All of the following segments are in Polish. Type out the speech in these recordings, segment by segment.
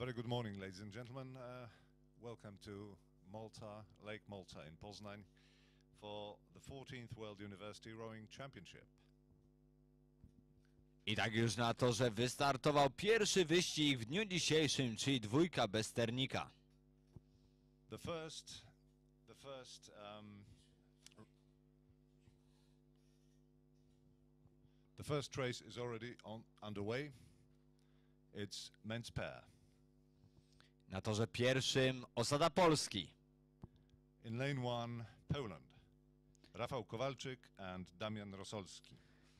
very good morning, ladies and gentlemen. Uh, welcome to Malta, Lake Malta in Poznań for the 14th World University Rowing Championship. I tak już na to, że wystartował pierwszy wyścig w dniu dzisiejszym, czyli dwójka bez. The first, the first, um, the first race is already on underway. It's men's pair. Na torze pierwszym osada Polski. In lane one, Poland. Rafał Kowalczyk and Damian Rosolski.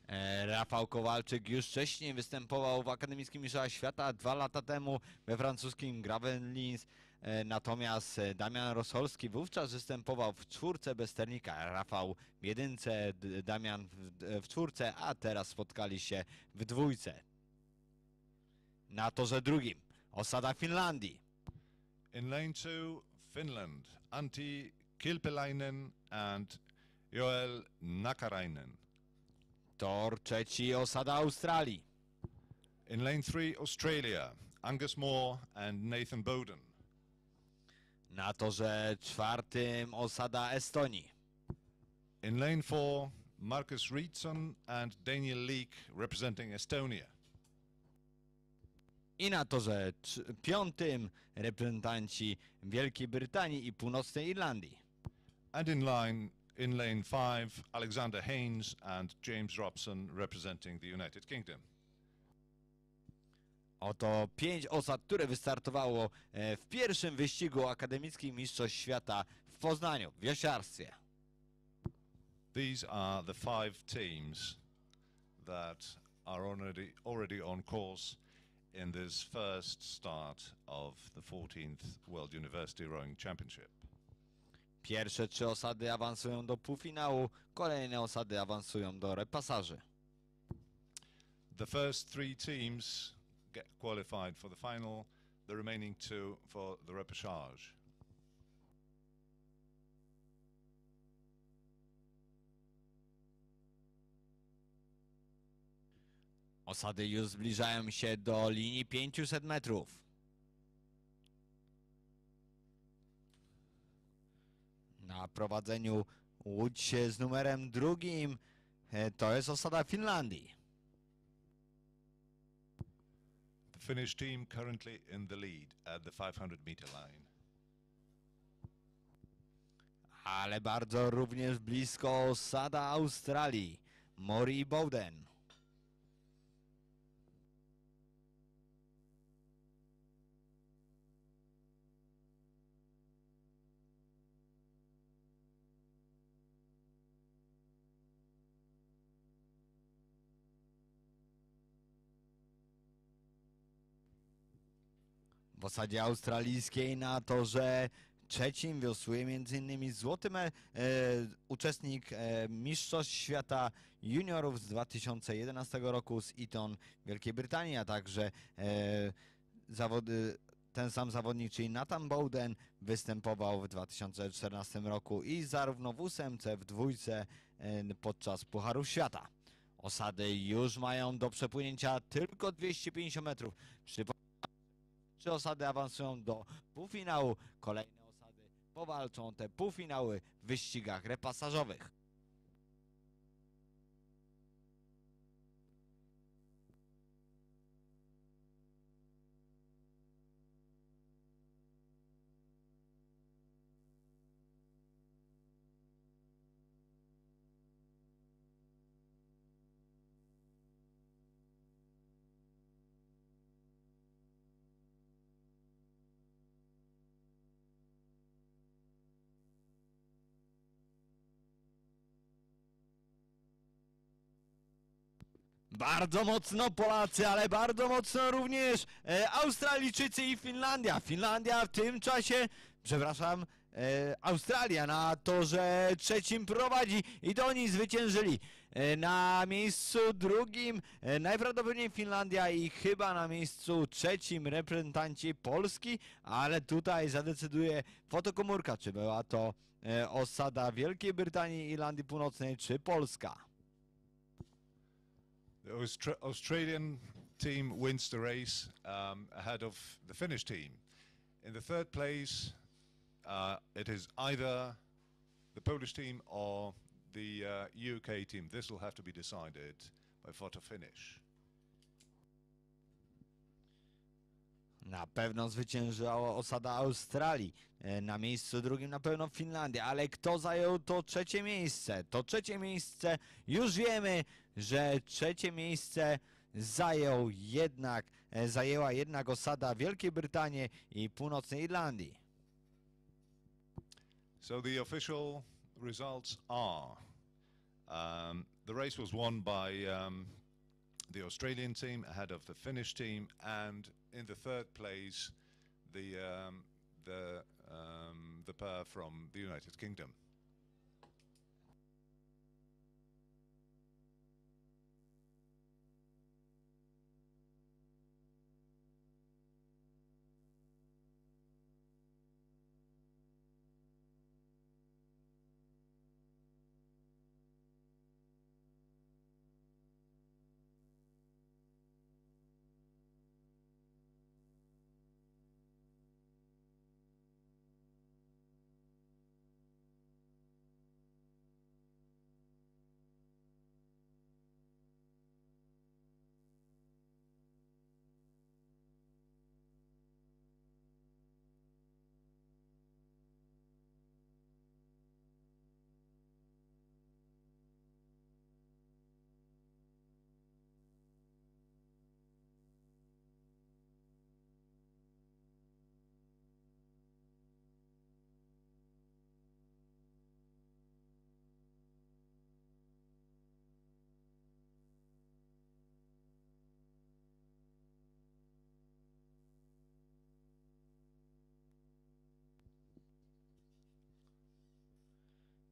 E, Rafał Kowalczyk już wcześniej występował w Akademickim Mistrzostwach Świata dwa lata temu we francuskim Gravelines. E, Natomiast e, Damian Rosolski wówczas występował w czwórce bez sternika. Rafał w jedynce, Damian w, w czwórce, a teraz spotkali się w dwójce. Na torze drugim osada Finlandii. In lane two, Finland. Antti Kilpeläinen and Joel Nakarainen. Tor trzeci osada Australii. In lane three, Australia. Angus Moore and Nathan Bowden. Na torze czwartym osada Estonii. In lane four, Marcus Riedson and Daniel Leek representing Estonia. I na torze piątym reprezentanci Wielkiej Brytanii i Północnej Irlandii. And in line in lane five, Alexander Haynes and James Robson representing the United Kingdom. Oto pięć osad, które wystartowało e, w pierwszym wyścigu akademickich mistrzostw świata w Poznaniu, w wioślarstwie. These are the five teams that are already already on course in this first start of the 14th World University Rowing Championship. Pierwsze trzy osady awansują do półfinału, kolejne osady awansują do repasaży. The first three teams get qualified for the final, the remaining two for the repechage. Osady już zbliżają się do linii 500 metrów. Na prowadzeniu łódź z numerem drugim e, to jest osada Finlandii. The Finnish team currently in the lead at the 500 meter line. Ale bardzo również blisko osada Australii. Mori Bowden. W osadzie australijskiej na torze trzecim wiosłuje m.in. złoty me, e, uczestnik e, Mistrzostw Świata Juniorów z 2011 roku z Eton Wielkiej Brytanii, a także e, zawody, ten sam zawodnik, czyli Nathan Bowden, występował w 2014 roku i zarówno w ósemce, w dwójce e, podczas Pucharu Świata. Osady już mają do przepłynięcia tylko 250 metrów. Trzy osady awansują do półfinału. Kolejne osady powalczą te półfinały w wyścigach repasażowych. Bardzo mocno Polacy, ale bardzo mocno również e, Australijczycy i Finlandia. Finlandia w tym czasie, przepraszam, e, Australia na torze trzecim prowadzi i to oni zwyciężyli. E, na miejscu drugim e, najprawdopodobniej Finlandia i chyba na miejscu trzecim reprezentanci Polski, ale tutaj zadecyduje fotokomórka, czy była to e, osada Wielkiej Brytanii, Irlandii Północnej, czy Polska. The Austra- Australian team wins the race um, ahead of the Finnish team. In the third place, uh, it is either the Polish team or the uh, UK team. This will have to be decided by photo finish. Na pewno zwyciężyła osada Australii. E, Na miejscu drugim na pewno Finlandia, ale kto zajął to trzecie miejsce? To trzecie miejsce już wiemy, że trzecie miejsce zajął jednak, e, zajęła jednak osada Wielkiej Brytanii i Północnej Irlandii. So the official results are um, the race was won by um, the Australian team ahead of the Finnish team, and in the third place, the um, the um, the pair from the United Kingdom.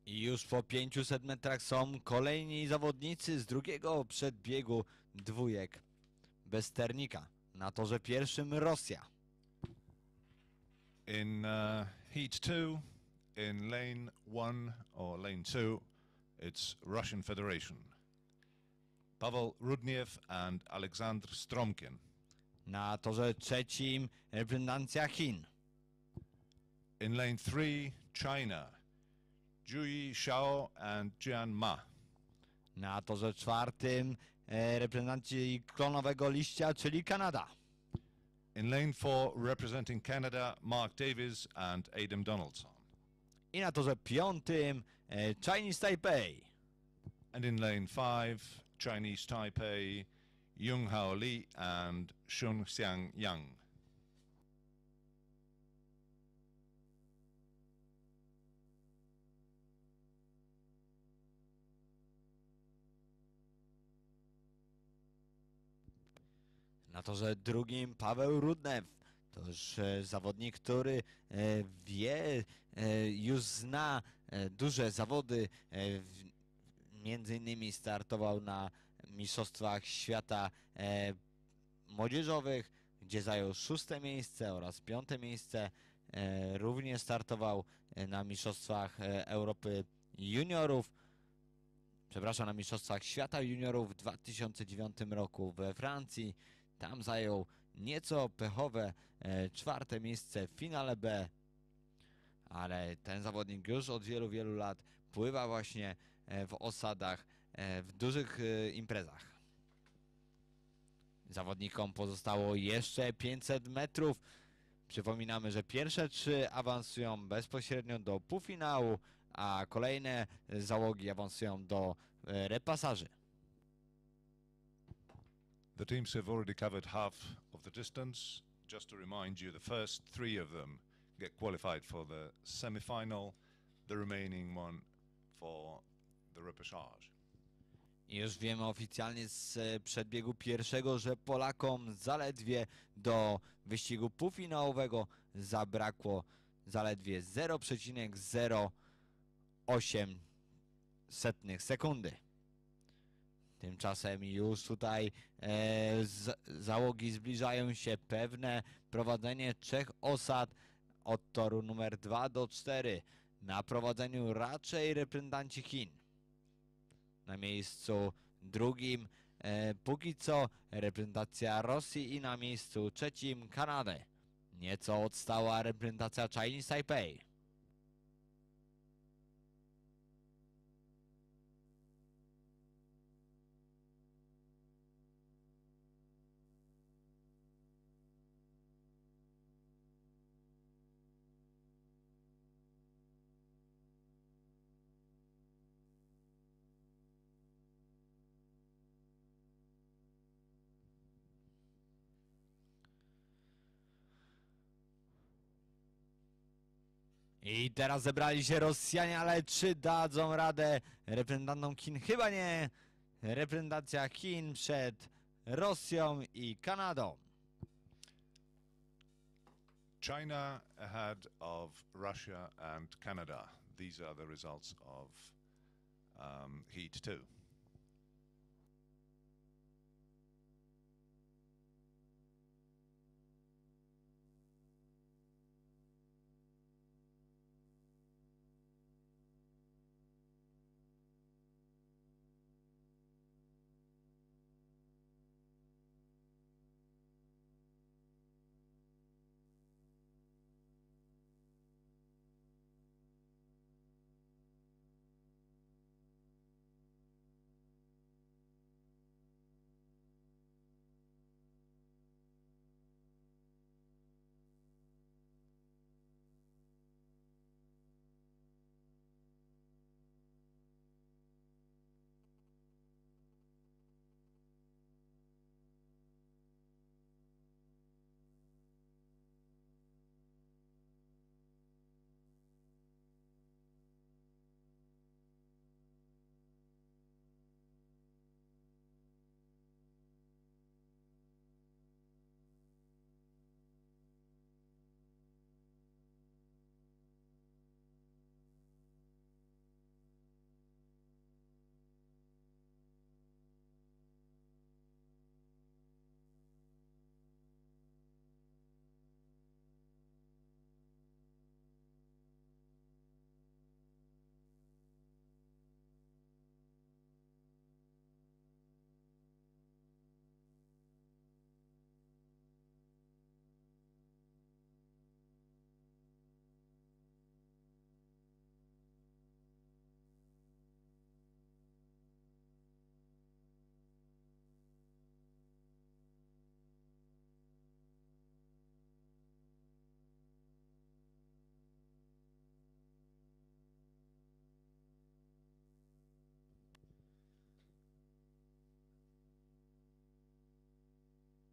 I już po 500 metrach są kolejni zawodnicy z drugiego przedbiegu dwójek bez sternika. Na torze pierwszym Rosja. In uh, heat two, in lane one or lane two, it's Russian Federation. Pavel Rudniev and Alexander Stromkin. Na torze trzecim reprezentacja Chin. In lane three, China. Jui Xiao and Jian Ma. Na torze czwartym e, reprezentanci klonowego liścia, czyli Kanada. In lane four, representing Canada, Mark Davies and Adam Donaldson. I na torze piątym e, Chinese Taipei. And in lane five, Chinese Taipei, Jung Hao Li and Shun Xiang Yang. Na torze drugim Paweł Rudnew. To już e, zawodnik, który e, wie, e, już zna duże zawody. Między innymi startował na Mistrzostwach Świata Młodzieżowych, gdzie zajął szóste miejsce oraz piąte miejsce. Również startował na Mistrzostwach Europy Juniorów. Przepraszam, na Mistrzostwach Świata Juniorów w 2009 roku we Francji. Tam zajął nieco pechowe e, czwarte miejsce w finale B, ale ten zawodnik już od wielu, wielu lat pływa właśnie e, w osadach, e, w dużych imprezach. Zawodnikom pozostało jeszcze 500 metrów. Przypominamy, że pierwsze trzy awansują bezpośrednio do półfinału, a kolejne załogi awansują do repasaży. The teams have already covered half of the distance. Just to remind you, the first three of them get qualified for the semi final, the remaining one for the repechage. Już wiemy oficjalnie z e, przedbiegu pierwszego, że Polakom zaledwie do wyścigu półfinałowego zabrakło zaledwie 0,08 setnych sekundy. Tymczasem już tutaj e, z, załogi zbliżają się pewne prowadzenie trzech osad od toru numer 2 do 4. Na prowadzeniu raczej reprezentanci Chin. Na miejscu drugim E, póki co reprezentacja Rosji i na miejscu trzecim Kanadę. Nieco odstała reprezentacja Chinese Taipei. I teraz zebrali się Rosjanie, ale czy dadzą radę reprezentantom Chin? Chyba nie. Reprezentacja Chin przed Rosją i Kanadą. China ahead of Russia and Canada. These are the results of um, Heat 2.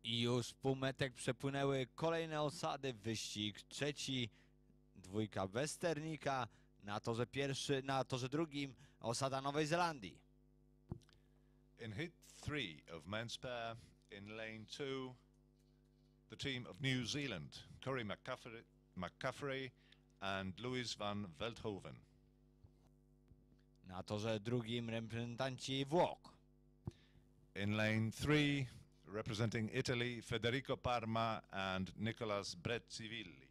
I już półmetek przepłynęły kolejne osady. Wyścig trzeci, dwójka Westernika. Na torze pierwszy, na torze drugim osada Nowej Zelandii. In Heat 3 of men's pair, in lane 2, the team of New Zealand, Corey McCaffrey, McCaffrey and Louis van Veldhoven. Na torze drugim reprezentanci Włoch. In lane 3, representing Italy, Federico Parma and Nicolas Brezzivilli.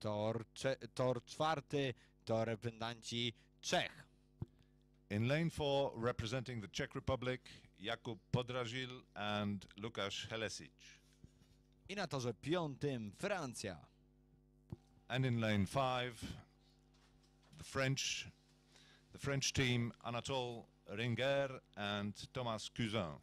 Tor, tor czwarty to reprezentanci Czech. In lane 4, representing the Czech Republic, Jakub Podrazil and Lukasz Helesic. I na torze piątym Francja. And in lane 5, the French, the French team Anatole Ringer and Thomas Cousin.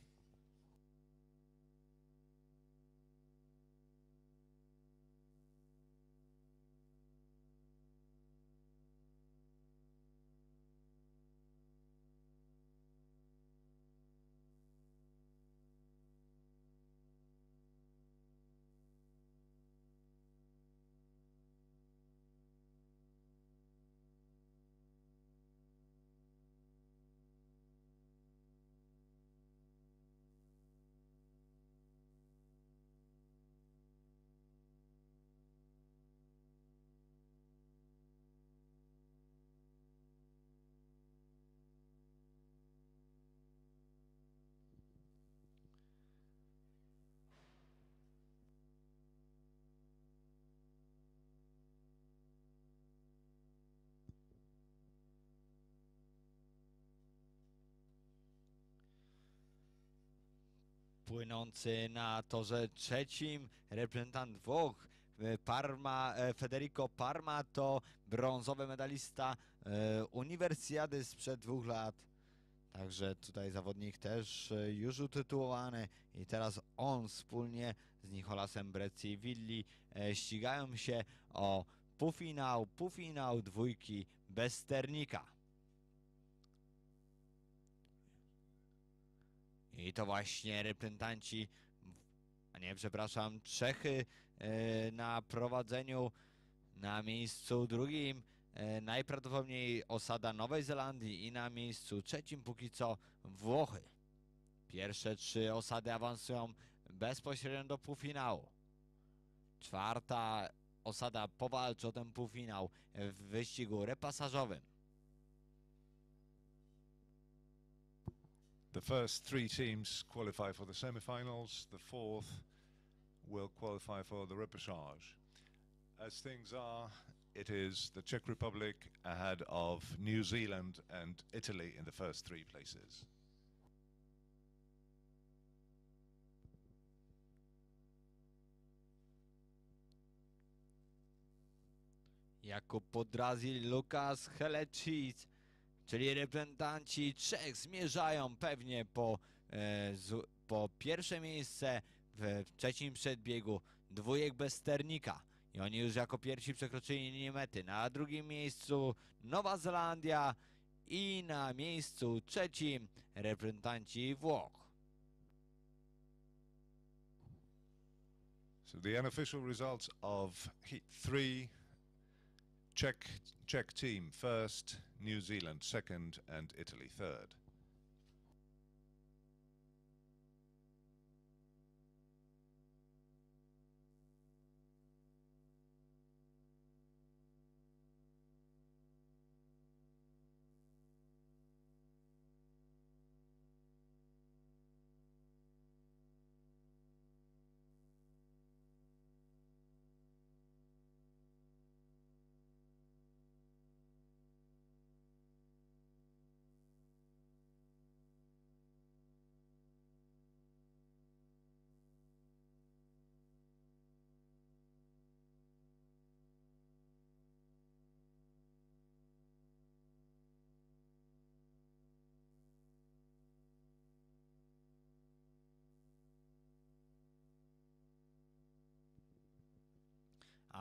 Płynący na torze trzecim reprezentant Włoch e, Parma, e, Federico Parma to brązowy medalista e, Uniwersjady sprzed dwóch lat. Także tutaj zawodnik też już utytułowany i teraz on wspólnie z Nicolasem Brecci-Willi e, ścigają się o półfinał, półfinał dwójki bez sternika. I to właśnie reprezentanci, a nie, przepraszam, Czechy e, na prowadzeniu na miejscu drugim. E, najprawdopodobniej osada Nowej Zelandii i na miejscu trzecim póki co Włochy. Pierwsze trzy osady awansują bezpośrednio do półfinału. Czwarta osada powalczy o ten półfinał w wyścigu repasażowym. The first three teams qualify for the semi-finals. The fourth will qualify for the repechage. As things are, it is the Czech Republic ahead of New Zealand and Italy in the first three places. Jakub Podrazil, Lukas Helecic, czyli reprezentanci Czech zmierzają pewnie po, e, z, po pierwsze miejsce w trzecim przedbiegu dwójek bez sternika. I oni już jako pierwsi przekroczyli linię mety. Na drugim miejscu Nowa Zelandia i na miejscu trzecim reprezentanci Włoch. So the unofficial results of Heat 3, Czech, Czech team first, New Zealand second and Italy third.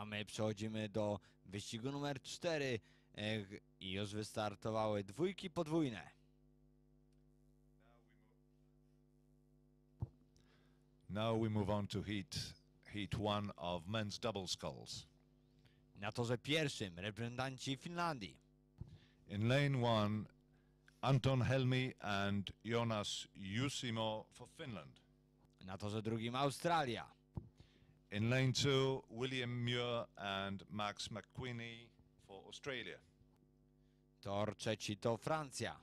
A my przechodzimy do wyścigu numer 4 i już wystartowały dwójki podwójne. Now we move on to Heat, heat 1 of men's double sculls. Na torze pierwszym reprezentanci Finlandii. In lane 1, Anton Helmi and Jonas Jusimo for Finland. Na torze drugim Australia. In lane 2, William Muir and Max McQueenie for Australia. Tor trzeci to Francja.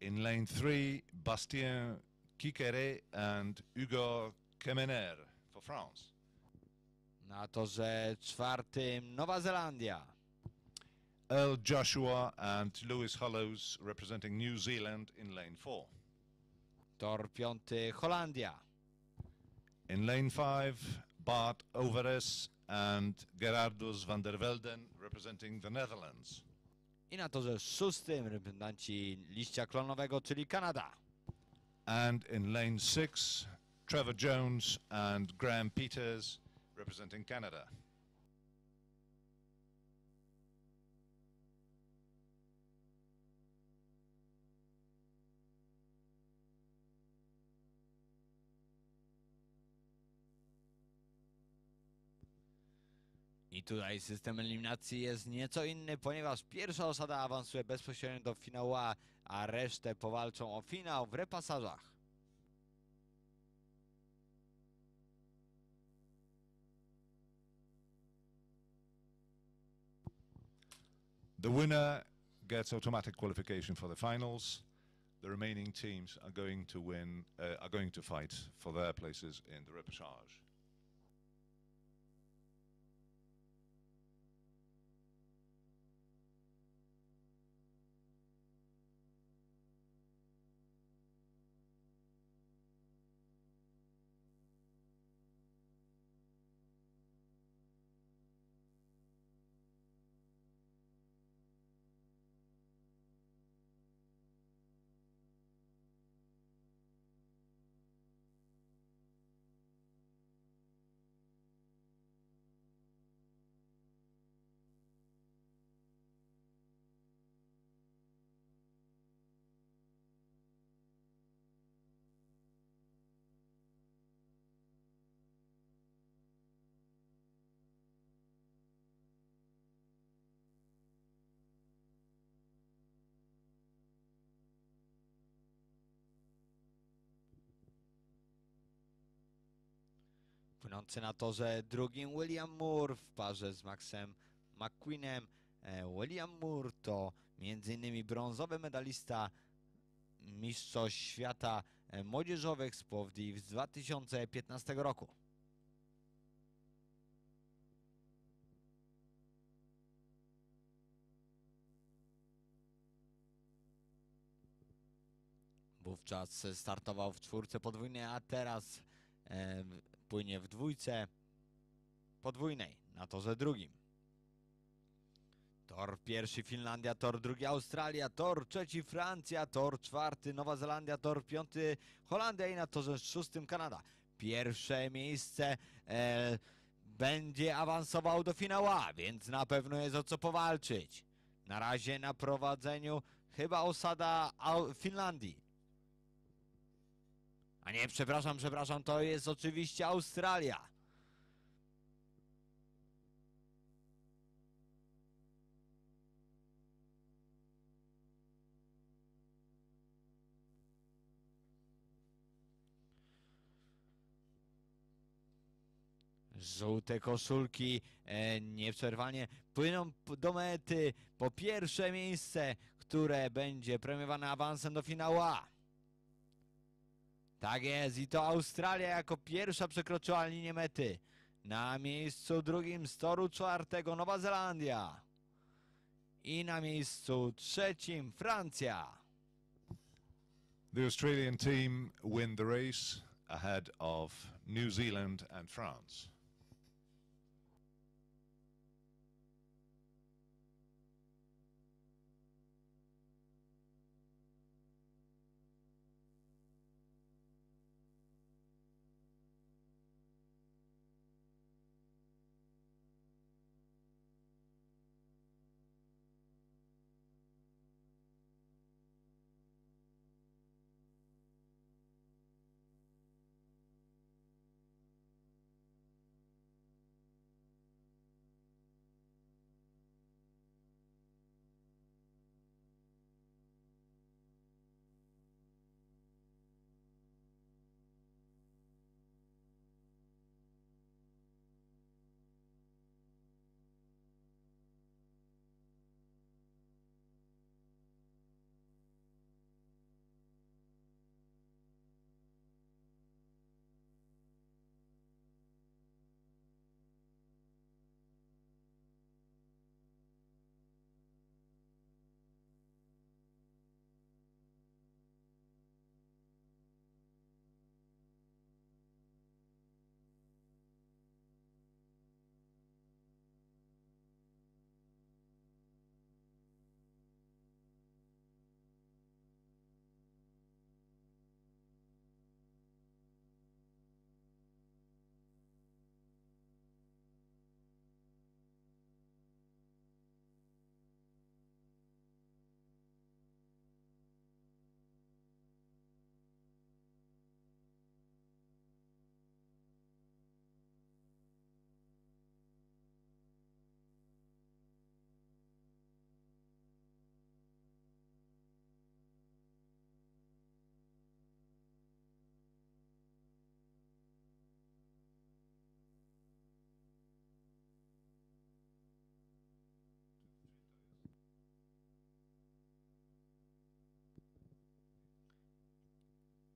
In lane 3, Bastien Kikere and Hugo Kemener for France. Na torze czwartym Nowa Zelandia. Earl Joshua and Lewis Hollows representing New Zealand in lane 4. Tor piąty Holandia. In lane 5, Bart Overes and Gerardus van der Velden representing the Netherlands. I na torze szóstym reprezentanci liścia klonowego, czyli Kanada. And in lane 6, Trevor Jones and Graham Peters representing Canada. I tutaj system eliminacji jest nieco inny, ponieważ pierwsza osada awansuje bezpośrednio do finału A, a resztę powalczą o finał w repasażach. The winner gets automatic qualification for the finals. The remaining teams are going to win, uh, are going to fight for their places in the repechage. Płynący na torze drugim William Moore w parze z Maxem McQueenem. E, William Moore to m.in. brązowy medalista Mistrzostw Świata e, Młodzieżowych z Plovdiv z 2015 roku. Wówczas startował w czwórce podwójnej, a teraz e, płynie w dwójce podwójnej na torze drugim. Tor pierwszy Finlandia, tor drugi Australia, tor trzeci Francja, tor czwarty Nowa Zelandia, tor piąty Holandia i na torze szóstym Kanada. Pierwsze miejsce e, będzie awansował do finału, więc na pewno jest o co powalczyć. Na razie na prowadzeniu chyba osada Finlandii. A nie, przepraszam, przepraszam, to jest oczywiście Australia. Żółte koszulki e, nieprzerwanie płyną do mety po pierwsze miejsce, które będzie premiowane awansem do finału A. Tak jest i to Australia jako pierwsza przekroczyła linię mety. Na miejscu drugim z toru czwartego Nowa Zelandia. I na miejscu trzecim Francja. The Australian team win the race ahead of New Zealand and France.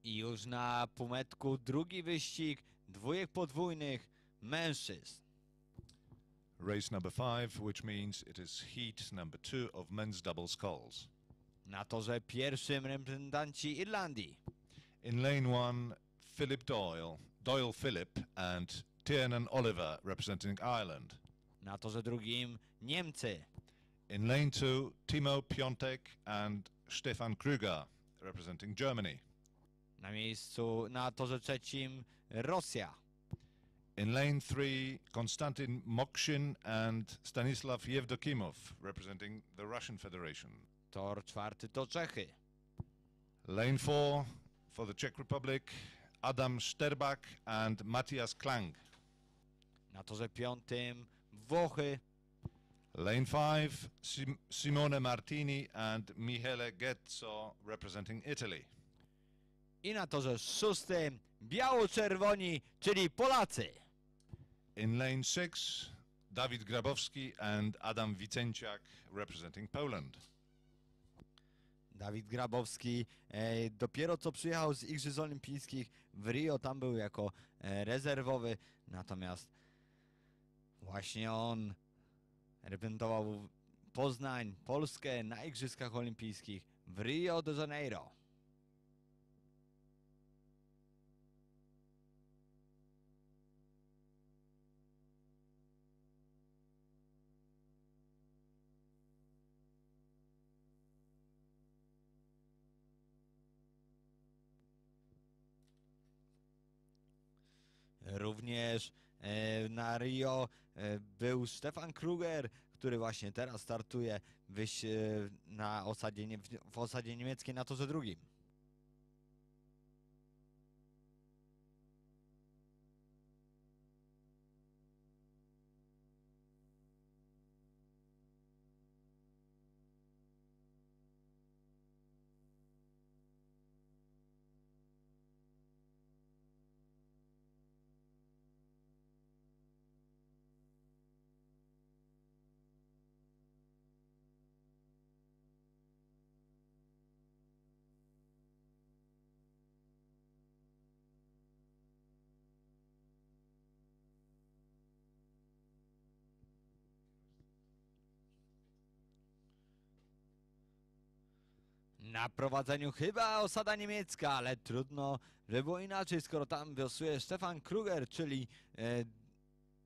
I już na półmetku drugi wyścig dwójek podwójnych mężczyzn. Race number five, which means it is heat number two of men's double sculls. Na torze pierwszym reprezentanci Irlandii. In lane one, Philip Doyle, Doyle Philip, and Tiernan Oliver representing Ireland. Na torze drugim Niemcy. In lane two, Timo Piontek and Stefan Krüger representing Germany. Na miejscu na torze trzecim Rosja. In lane three, Konstantin Mokshin and Stanislav Yevdokimov representing the Russian Federation. Tor czwarty to Czechy. Lane four, for the Czech Republic, Adam Sterbak and Matthias Klang. Na torze piątym Włochy. Lane five, Sim- Simone Martini and Michele Gezzo representing Italy. I na torze szóstym biało-czerwoni, czyli Polacy. In lane six, Dawid Grabowski and Adam Wicenciak representing Poland. Dawid Grabowski e, dopiero co przyjechał z Igrzysk Olimpijskich w Rio, tam był jako e, rezerwowy, natomiast właśnie on reprezentował Poznań, Polskę na Igrzyskach Olimpijskich w Rio de Janeiro. Również e, na Rio e, był Stefan Kruger, który właśnie teraz startuje e, na osadzie, w osadzie niemieckiej na torze drugim. Na prowadzeniu chyba osada niemiecka, ale trudno, żeby było inaczej, skoro tam wiosłuje Stefan Kruger, czyli e,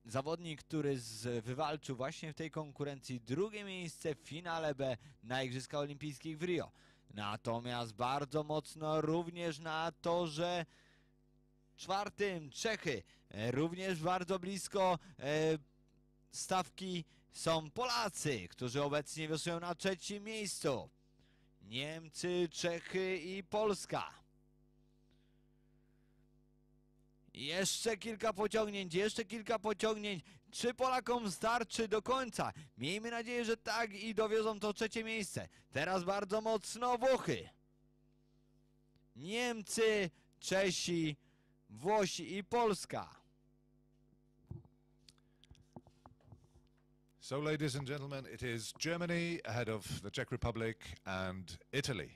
zawodnik, który z, wywalczył właśnie w tej konkurencji drugie miejsce w finale B na Igrzyskach Olimpijskich w Rio. Natomiast bardzo mocno również na torze czwartym Czechy. E, również bardzo blisko e, stawki są Polacy, którzy obecnie wiosłują na trzecim miejscu. Niemcy, Czechy i Polska. Jeszcze kilka pociągnięć, jeszcze kilka pociągnięć. Czy Polakom starczy do końca? Miejmy nadzieję, że tak i dowiozą to trzecie miejsce. Teraz bardzo mocno Włochy. Niemcy, Czesi, Włosi i Polska. So, ladies and gentlemen, it is Germany ahead of the Czech Republic and Italy.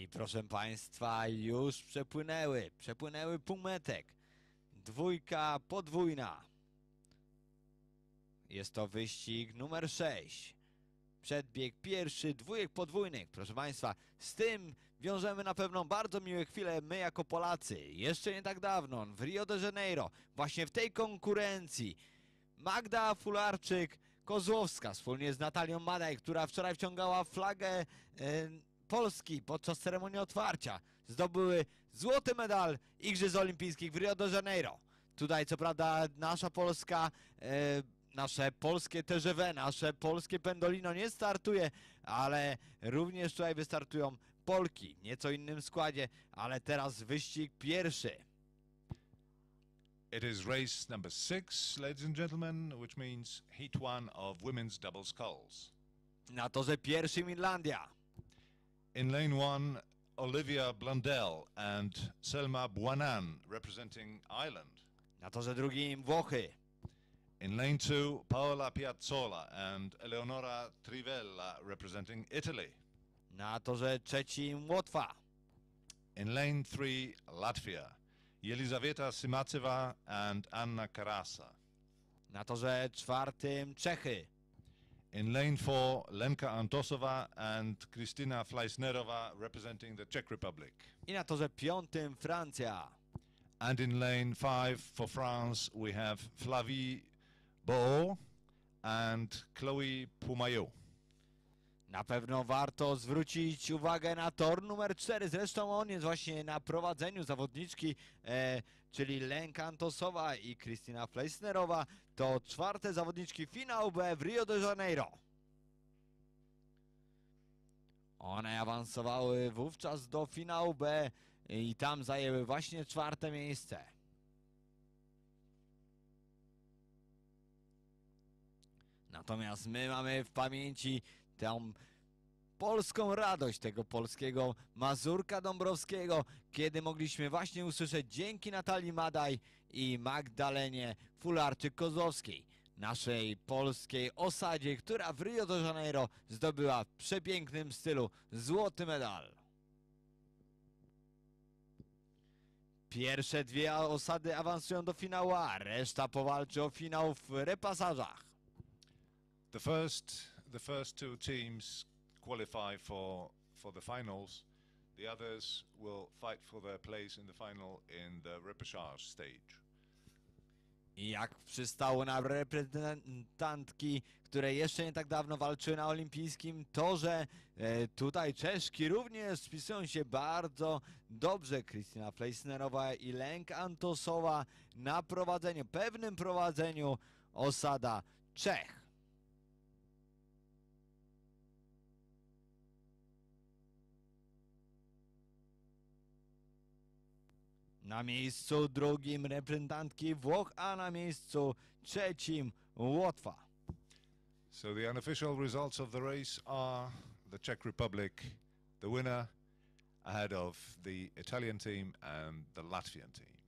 I proszę Państwa, już przepłynęły, przepłynęły półmetek. Dwójka podwójna. Jest to wyścig numer 6. Przedbieg pierwszy, dwójek podwójnych. Proszę Państwa, z tym wiążemy na pewno bardzo miłe chwile my jako Polacy. Jeszcze nie tak dawno w Rio de Janeiro, właśnie w tej konkurencji Magda Fularczyk Kozłowska wspólnie z Natalią Madaj, która wczoraj wciągała flagę e, Polski podczas ceremonii otwarcia, zdobyły złoty medal Igrzysk Olimpijskich w Rio de Janeiro. Tutaj co prawda nasza Polska, e, nasze polskie TGW, nasze polskie Pendolino nie startuje, ale również tutaj wystartują Polki, nieco innym składzie, ale teraz wyścig pierwszy. It is race number six, ladies and gentlemen, which means heat one of women's double sculls. Na torze pierwszym Irlandia. In lane one, Olivia Blundell and Selma Buanan representing Ireland. Na torze drugim Włochy. In lane two, Paola Piazzola and Eleonora Trivella representing Italy. Na torze trzecim Łotwa. In lane three, Latvia, Yelizaveta Simaceva and Anna Karasa. Na torze czwartym Czechy. In lane four, Lenka Antosova and Kristina Fleisnerova representing the Czech Republic. I na torze piątym Francja. And in lane five for France, we have Flavie Bo and Chloe Pumayo. Na pewno warto zwrócić uwagę na tor numer 4. Zresztą on jest właśnie na prowadzeniu zawodniczki, e, czyli Lenka Antosowa i Krystyna Fleisnerowa. To czwarte zawodniczki finału B w Rio de Janeiro. One awansowały wówczas do finału B i tam zajęły właśnie czwarte miejsce. Natomiast my mamy w pamięci tę polską radość tego polskiego Mazurka Dąbrowskiego, kiedy mogliśmy właśnie usłyszeć dzięki Natalii Madaj i Magdalenie Fularczyk-Kozłowskiej, naszej polskiej osadzie, która w Rio de Janeiro zdobyła w przepięknym stylu złoty medal. Pierwsze dwie osady awansują do finału, a reszta powalczy o finał w repasażach. The first, the first two teams qualify for for the finals. The others will fight for their place in the final in the repechage stage. Jak przystało na reprezentantki, które jeszcze nie tak dawno walczyły na olimpijskim torze, e, tutaj Czeszki również spisują się bardzo dobrze. Krystyna Fleisnerowa i Lenk Antosowa na prowadzeniu, pewnym prowadzeniu osada Czech. Na miejscu drugim reprezentantki Włoch, a na miejscu trzecim Łotwa. So the unofficial results of the race are the Czech Republic, the winner, ahead of the Italian team and the Latvian team.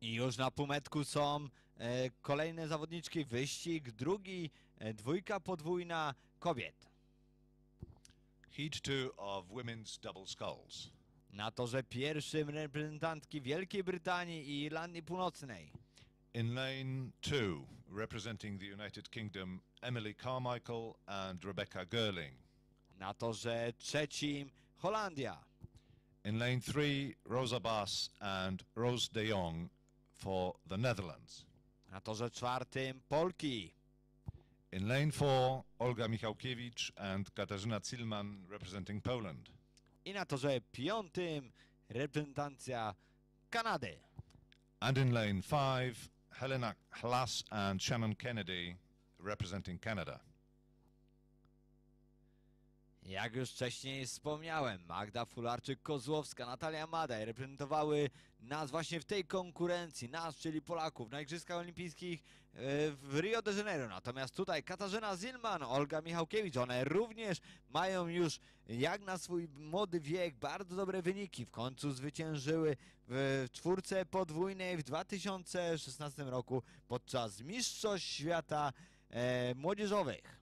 I już na półmetku są e, kolejne zawodniczki, wyścig drugi, e, dwójka podwójna kobiet. Heat 2 of women's double sculls. Na torze pierwszym reprezentantki Wielkiej Brytanii i Irlandii Północnej. In lane 2, representing the United Kingdom, Emily Carmichael and Rebecca Gerling. Na torze trzecim Holandia. In lane 3, Rosa Bass and Rose de Jong for the Netherlands. Na torze czwartym Polki. In lane 4, Olga Michałkiewicz and Katarzyna Zillman representing Poland. I na torze piątym reprezentacja Kanady. And in lane 5, Helena Hlas and Shannon Kennedy representing Canada. Jak już wcześniej wspomniałem, Magda Fularczyk-Kozłowska, Natalia Madaj reprezentowały nas właśnie w tej konkurencji, nas, czyli Polaków, na Igrzyskach Olimpijskich e, w Rio de Janeiro. Natomiast tutaj Katarzyna Zilman, Olga Michałkiewicz, one również mają już jak na swój młody wiek bardzo dobre wyniki. W końcu zwyciężyły w czwórce podwójnej w 2016 roku podczas Mistrzostw Świata e, Młodzieżowych.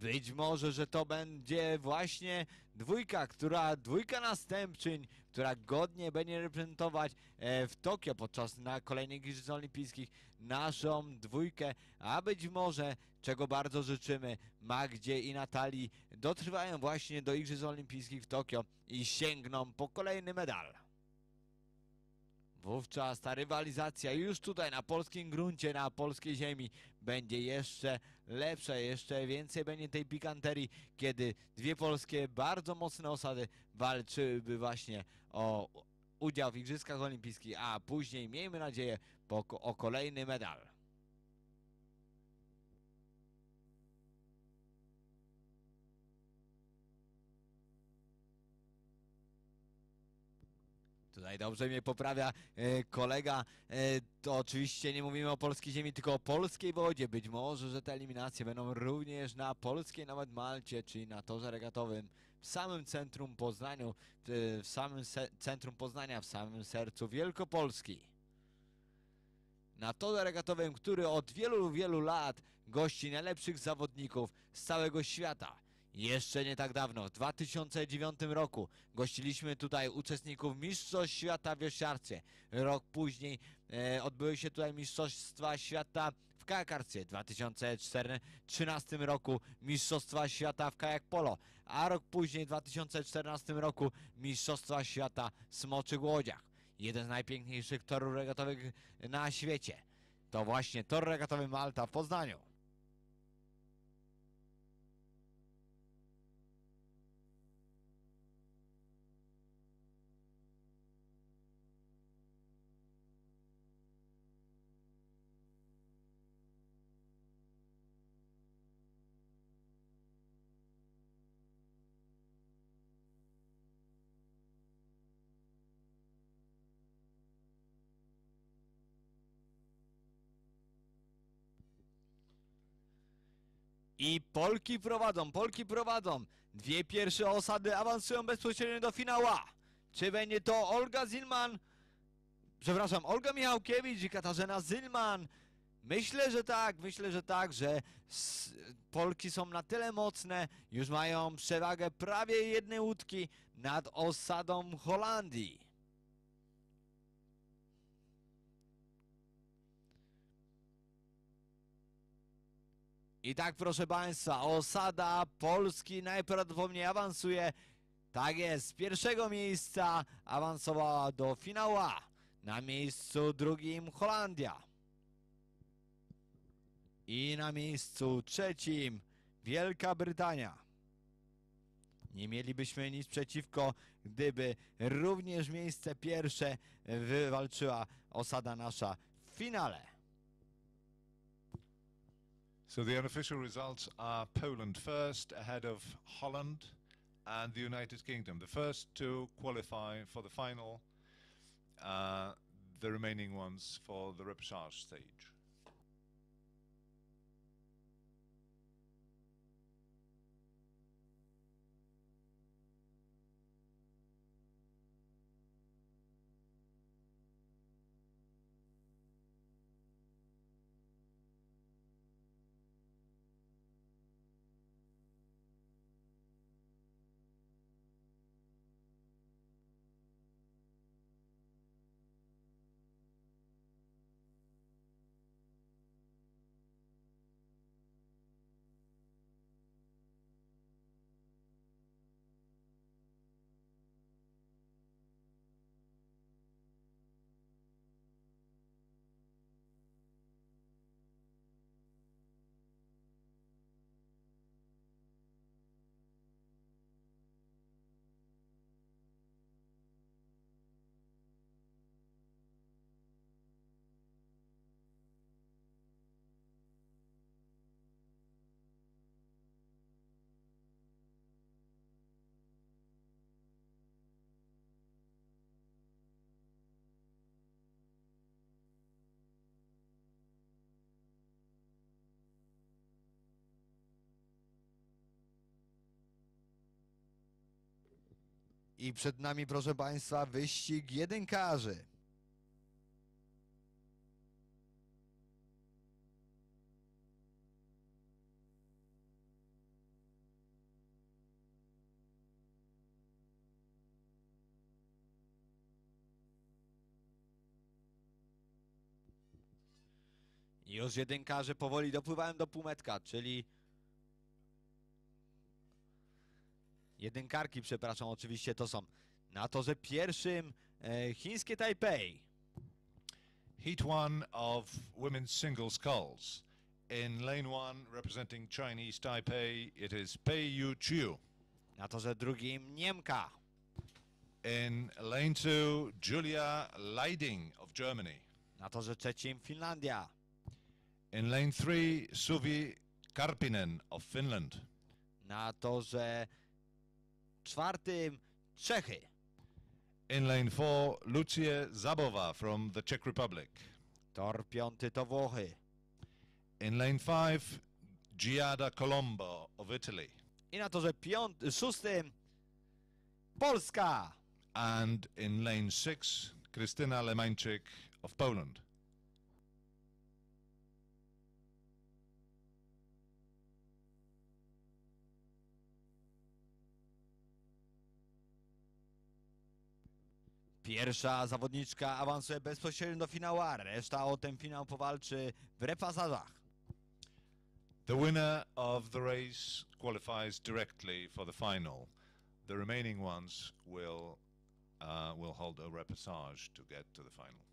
Być może, że to będzie właśnie dwójka, która dwójka następczyń, która godnie będzie reprezentować e, w Tokio podczas na kolejnych Igrzysk Olimpijskich naszą dwójkę, a być może, czego bardzo życzymy, Magdzie i Natalii dotrwają właśnie do Igrzysk Olimpijskich w Tokio i sięgną po kolejny medal. Wówczas ta rywalizacja już tutaj na polskim gruncie, na polskiej ziemi będzie jeszcze lepsza, jeszcze więcej będzie tej pikanterii, kiedy dwie polskie bardzo mocne osady walczyłyby właśnie o udział w Igrzyskach Olimpijskich, a później miejmy nadzieję po, o kolejny medal. Tutaj dobrze mnie poprawia e, kolega. E, to oczywiście nie mówimy o polskiej ziemi, tylko o polskiej wodzie. Być może, że te eliminacje będą również na polskiej nawet Malcie, czyli na torze regatowym w samym centrum Poznaniu, w, samym centrum Poznania, w samym sercu Wielkopolski. Na torze regatowym, który od wielu, wielu lat gości najlepszych zawodników z całego świata. Jeszcze nie tak dawno, w 2009 roku, gościliśmy tutaj uczestników Mistrzostw Świata w Josiarce. Rok później e, odbyły się tutaj Mistrzostwa Świata w kajakarce. W 2013 roku Mistrzostwa Świata w kajak polo, a rok później, w 2014 roku Mistrzostwa Świata w smoczych łodziach. Jeden z najpiękniejszych torów regatowych na świecie. To właśnie tor regatowy Malta w Poznaniu. I Polki prowadzą, Polki prowadzą. Dwie pierwsze osady awansują bezpośrednio do finału. Czy będzie to Olga Zilman? Przepraszam, Olga Michałkiewicz i Katarzyna Zilman. Myślę, że tak, myślę, że tak, że Polki są na tyle mocne, już mają przewagę prawie jednej łódki nad osadą Holandii. I tak, proszę Państwa, osada Polski najprawdopodobniej awansuje. Tak jest, z pierwszego miejsca awansowała do finału A. Na miejscu drugim Holandia. I na miejscu trzecim Wielka Brytania. Nie mielibyśmy nic przeciwko, gdyby również miejsce pierwsze wywalczyła osada nasza w finale. So the unofficial results are Poland first, ahead of Holland and the United Kingdom. The first to qualify for the final, uh, the remaining ones for the repechage stage. I przed nami, proszę Państwa, wyścig jedynkarzy. Już jedynkarze powoli dopływają do półmetka, czyli jedynkarki, przepraszam, oczywiście to są na torze pierwszym e, chińskie Taipei. Heat one of women's single sculls. In lane one, representing Chinese Taipei, it is Pei Yu Chiu. Na torze drugim Niemka. In lane two, Julia Leiding of Germany. Na torze trzecim Finlandia. In lane three, Suvi Karpinen of Finland. Na torze czwartym Czechy. In lane four, Lucia Zabova from the Czech Republic. Tor piąty to Włochy. In lane five, Giada Colombo of Italy. I na torze piąty, szóstym Polska. And in lane six, Krystyna Lemańczyk of Poland. Pierwsza zawodniczka awansuje bezpośrednio do finału, a reszta o ten finał powalczy w repasażach. The winner of the race qualifies directly for the final. The remaining ones will uh, will hold a repassage to get to the final.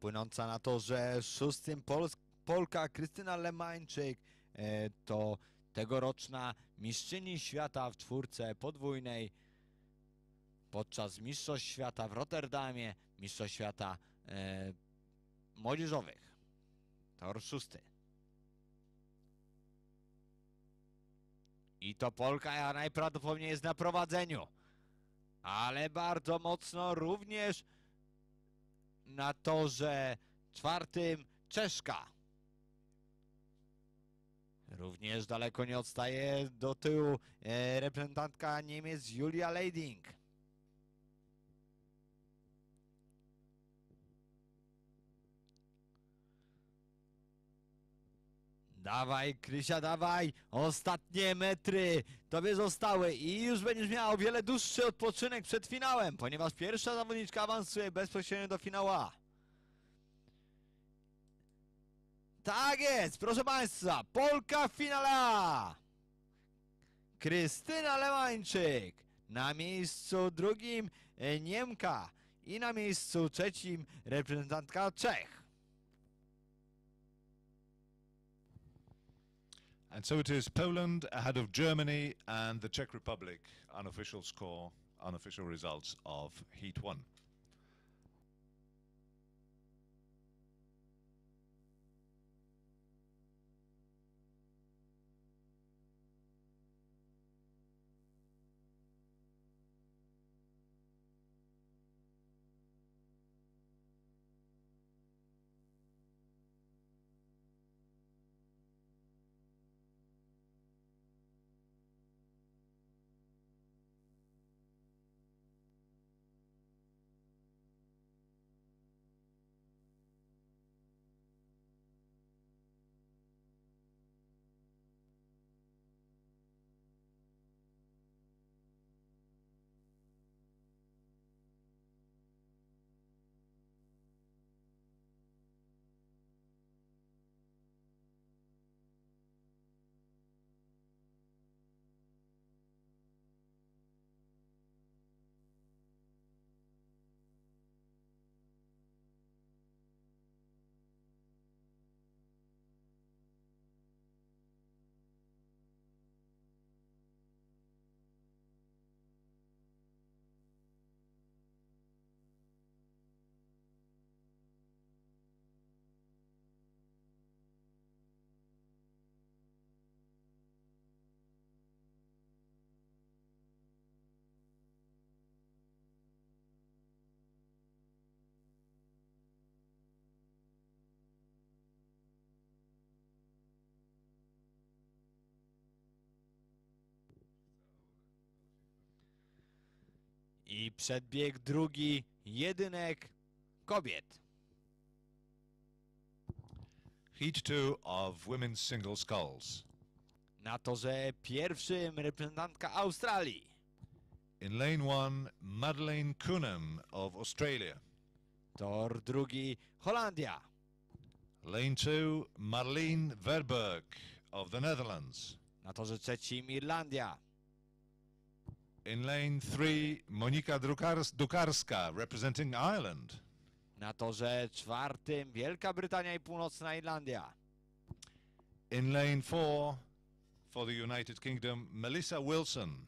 Płynąca na torze szóstym Pols Polka Krystyna Lemańczyk e, to tegoroczna mistrzyni świata w czwórce podwójnej podczas Mistrzostw Świata w Rotterdamie, Mistrzostw Świata e, młodzieżowych. Tor szósty. I to Polka najprawdopodobniej jest na prowadzeniu. Ale bardzo mocno również na torze czwartym Czeszka. Również daleko nie odstaje do tyłu e, reprezentantka Niemiec Julia Leiding. Dawaj, Krysia, dawaj! Ostatnie metry tobie zostały i już będziesz miała o wiele dłuższy odpoczynek przed finałem, ponieważ pierwsza zawodniczka awansuje bezpośrednio do finału A. Tak jest, proszę Państwa, Polka w finale A. Krystyna Lemańczyk na miejscu drugim e, Niemka i na miejscu trzecim reprezentantka Czech. And so it is Poland ahead of Germany and the Czech Republic. Unofficial score, unofficial results of Heat 1. I przedbieg drugi jedynek kobiet. Heat 2 of women's single sculls. Na torze pierwszym reprezentantka Australii. In lane 1, Madeleine Cunham of Australia. Tor drugi Holandia. Lane 2, Marlene Verberg of the Netherlands. Na torze trzecim Irlandia. In lane 3, Monika Drukars- Dukarska representing Ireland. Na torze czwartym Wielka Brytania i Północna Irlandia. In lane 4, for the United Kingdom, Melissa Wilson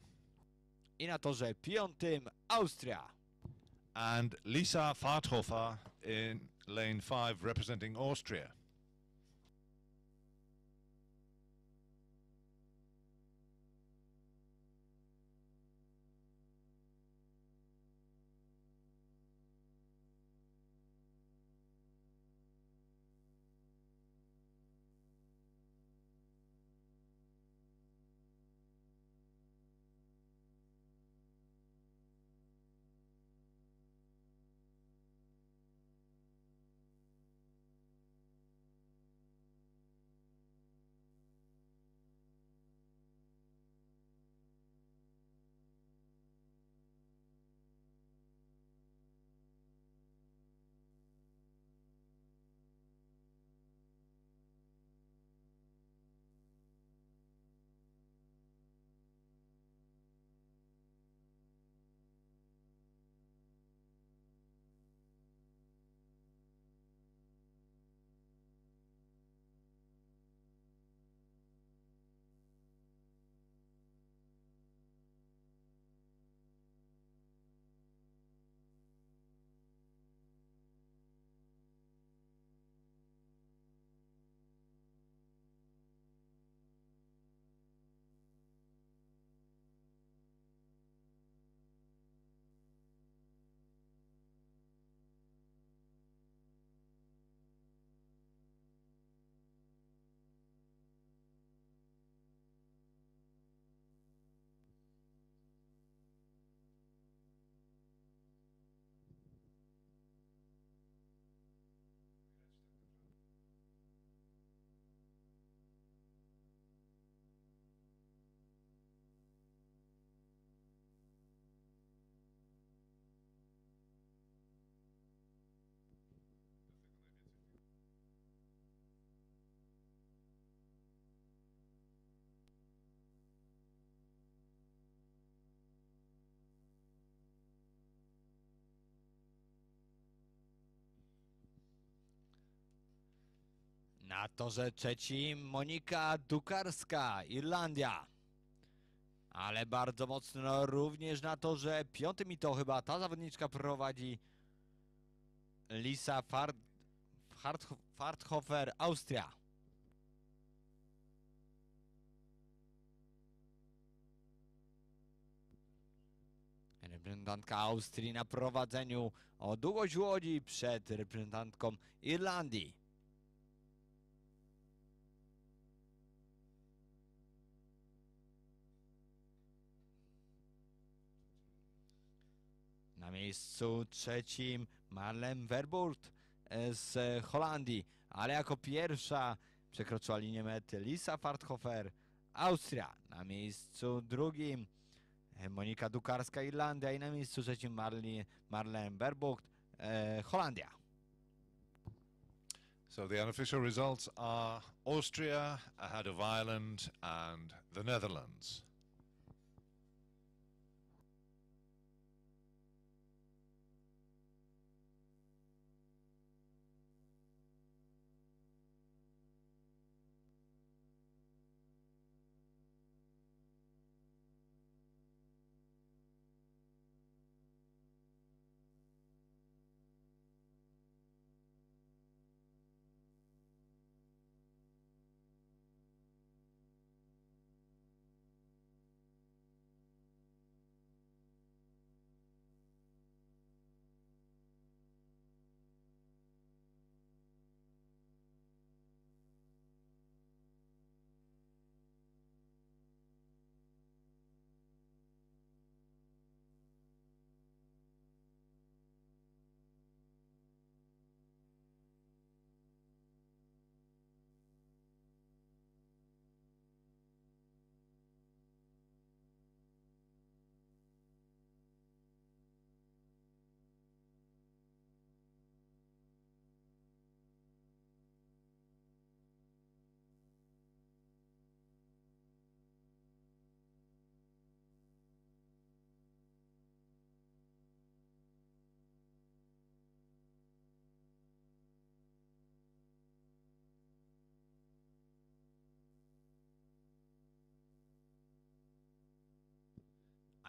I na torze piątym Austria. and Lisa Farthofer in lane 5 representing Austria. Na torze trzecim Monika Dukarska, Irlandia. Ale bardzo mocno również na torze piątym i to chyba ta zawodniczka prowadzi Lisa Fart, Fart, Farthofer, Austria. Reprezentantka Austrii na prowadzeniu o długość łodzi przed reprezentantką Irlandii. Miejscu trzecim Marlem Verburt e, z Holandii, ale jako pierwsza przekroczyła linię mety Lisa Farthofer, Austria. Na miejscu drugim e, Monika Dukarska, Irlandia i na miejscu trzecim Marli, Marlene Holandia. So the unofficial results are Austria ahead of Ireland and the Netherlands.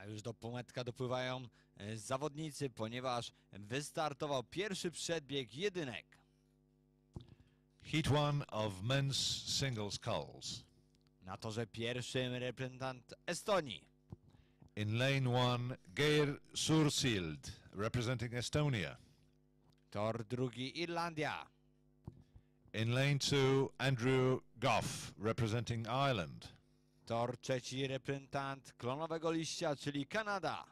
A już do półmetka dopływają e, zawodnicy, ponieważ wystartował pierwszy przedbieg jedynek. Heat 1 of men's singles sculls. Na torze pierwszym reprezentant Estonii. In lane 1, Geir Sursild, representing Estonia. Tor drugi Irlandia. In lane 2, Andrew Goff, representing Ireland. Tor trzeci reprezentant klonowego liścia, czyli Kanada.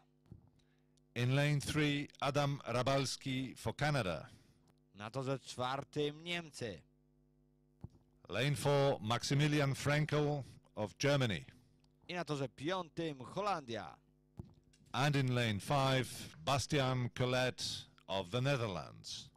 In lane 3, Adam Rabalski for Canada. Na torze czwartym Niemcy. Lane 4, Maximilian Frankel of Germany. I na torze piątym Holandia. And in lane 5, Bastian Collet of the Netherlands.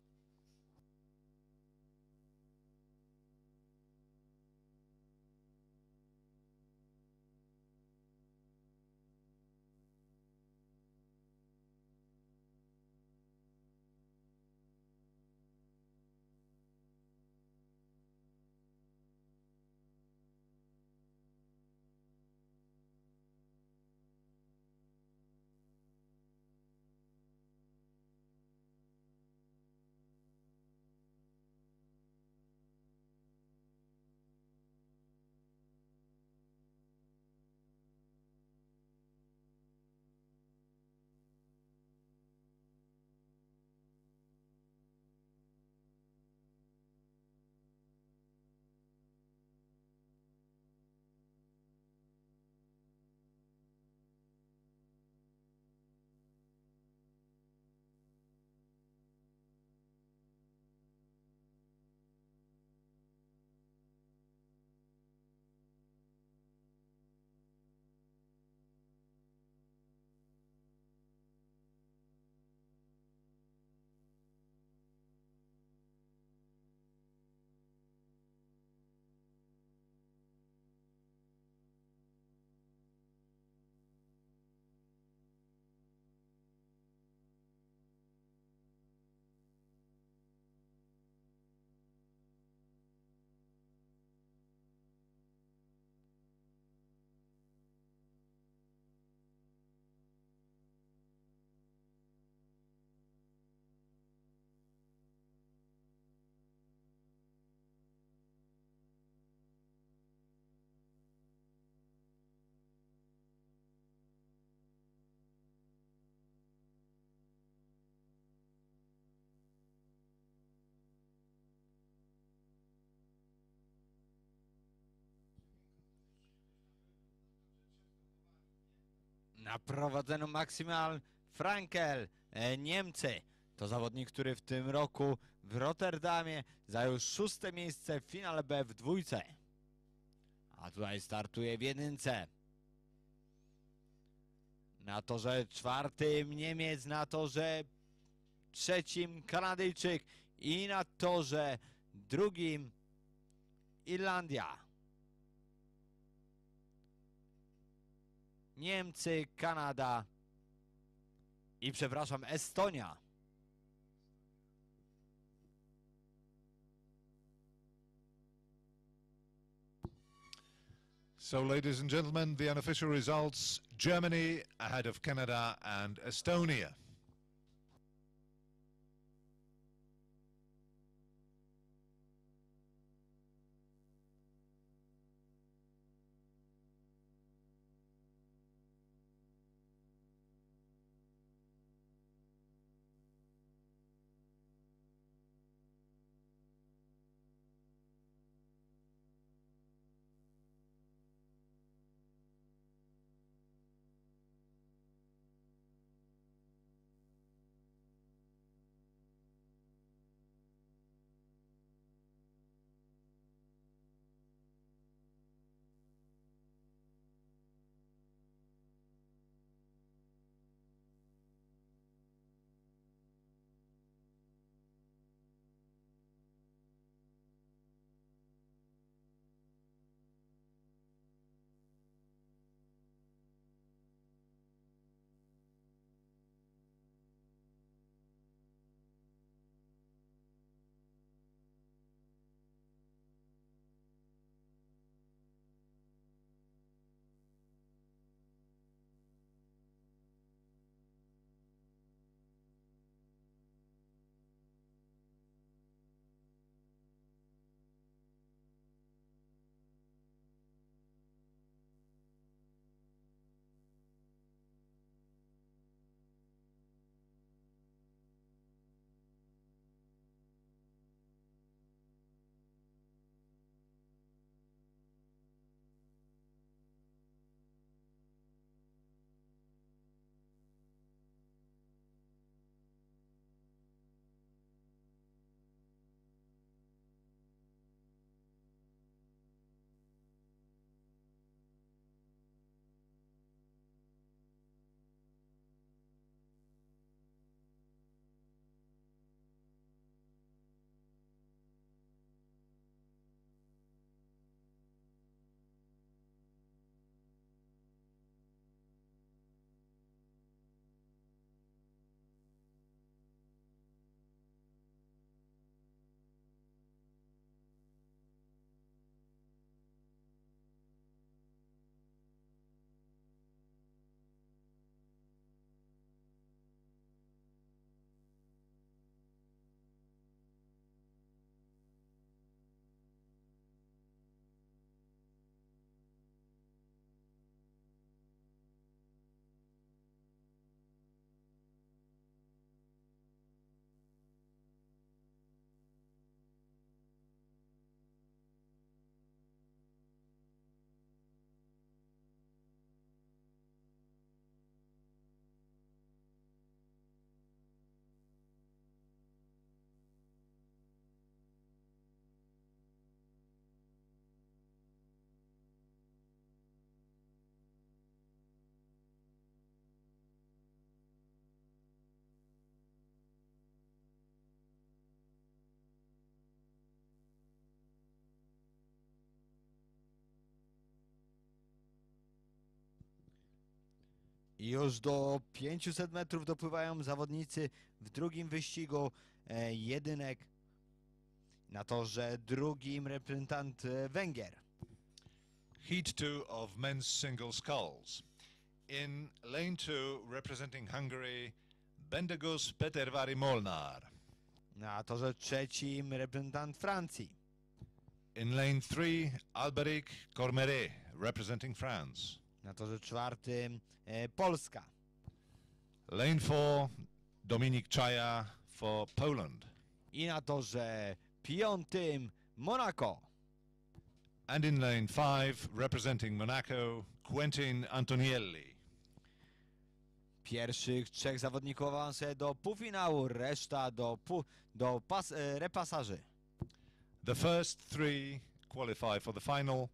Na prowadzeniu Maximal Frankel, e, Niemcy. To zawodnik, który w tym roku w Rotterdamie zajął szóste miejsce w finale B w dwójce. A tutaj startuje w jedynce. Na torze czwartym Niemiec, na torze trzecim Kanadyjczyk i na torze drugim Irlandia. Niemcy, Kanada i przepraszam, Estonia. So, ladies and gentlemen, the unofficial results Germany ahead of Canada and Estonia. Już do 500 metrów dopływają zawodnicy w drugim wyścigu e, jedynek. Na torze drugim reprezentant e, Węgier. Heat 2 of men's single sculls. In lane 2, representing Hungary, Bendegus Petervari Molnar. Na torze trzecim reprezentant Francji. In lane 3, Alberic Cormeret, representing France. Na torze czwartym e, Polska. Lane 4, Dominik Chaya for Poland. I na torze piątym Monaco. And in lane 5, representing Monaco, Quentin Antonielli. Pierwszych trzech zawodników awansuje do półfinału, reszta do, pół, do pas, e, repasaży. The first three qualify for the final,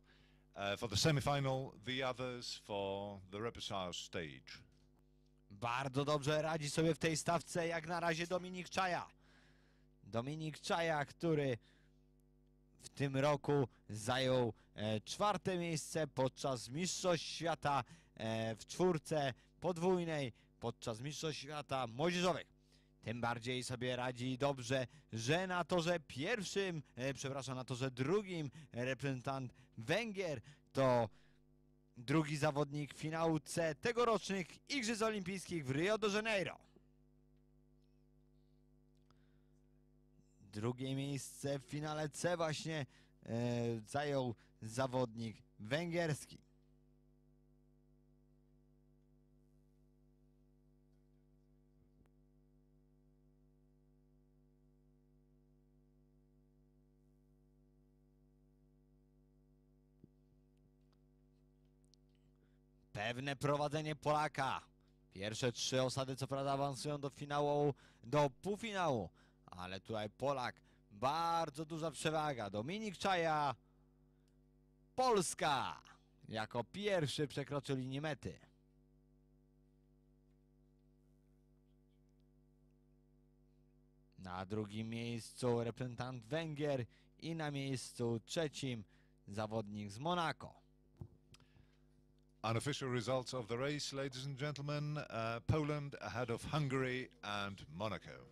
uh, for the semi-final, the others for the repassage stage. Bardzo dobrze radzi sobie w tej stawce jak na razie Dominik Czaja. Dominik Czaja, który w tym roku zajął e, czwarte miejsce podczas Mistrzostw Świata e, w czwórce podwójnej podczas Mistrzostw Świata młodzieżowych. Tym bardziej sobie radzi dobrze, że na torze pierwszym, e, przepraszam, na torze drugim reprezentant Węgier to drugi zawodnik finału C tegorocznych Igrzysk Olimpijskich w Rio de Janeiro. Drugie miejsce w finale C właśnie e, zajął zawodnik węgierski. Pewne prowadzenie Polaka. Pierwsze trzy osady co prawda awansują do finału, do półfinału, ale tutaj Polak, bardzo duża przewaga. Dominik Czaja, Polska, jako pierwszy przekroczył linię mety. Na drugim miejscu reprezentant Węgier i na miejscu trzecim zawodnik z Monako. Unofficial results of the race, ladies and gentlemen. Uh, Poland ahead of Hungary and Monaco.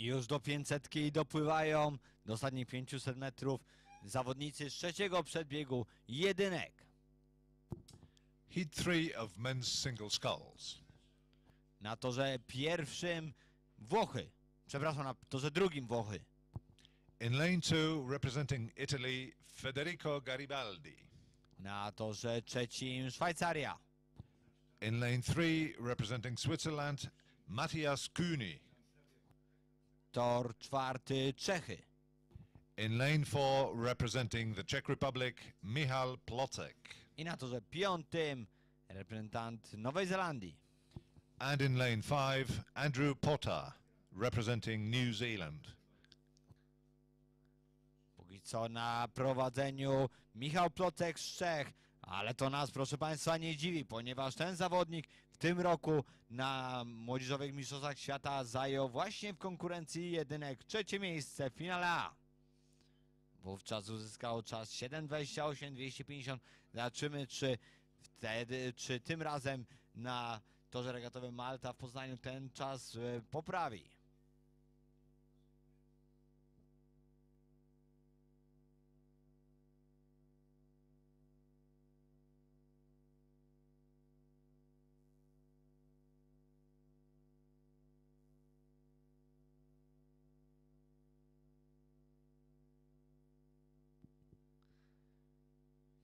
I już do 500 dopływają do ostatnich 500 metrów zawodnicy z trzeciego przedbiegu jedynek. Heat 3 of men's single sculls. Na torze pierwszym Włochy. Przepraszam, na torze drugim Włochy. In lane 2, representing Italy, Federico Garibaldi. Na torze trzecim Szwajcaria. In lane 3, representing Switzerland, Matthias Kühni. Tor czwarty Czechy. In lane 4, representing the Czech Republic, Michal Plotek. I na torze piątym reprezentant Nowej Zelandii. And in lane 5, Andrew Potter, representing New Zealand. Póki co na prowadzeniu Michał Plotek z Czech, ale to nas, proszę Państwa, nie dziwi, ponieważ ten zawodnik tym roku na Młodzieżowych Mistrzostwach Świata zajął właśnie w konkurencji jedynek trzecie miejsce w finale A. Wówczas uzyskał czas 7.28.250. Zobaczymy, czy wtedy, czy tym razem na torze regatowym Malta w Poznaniu ten czas e, poprawi.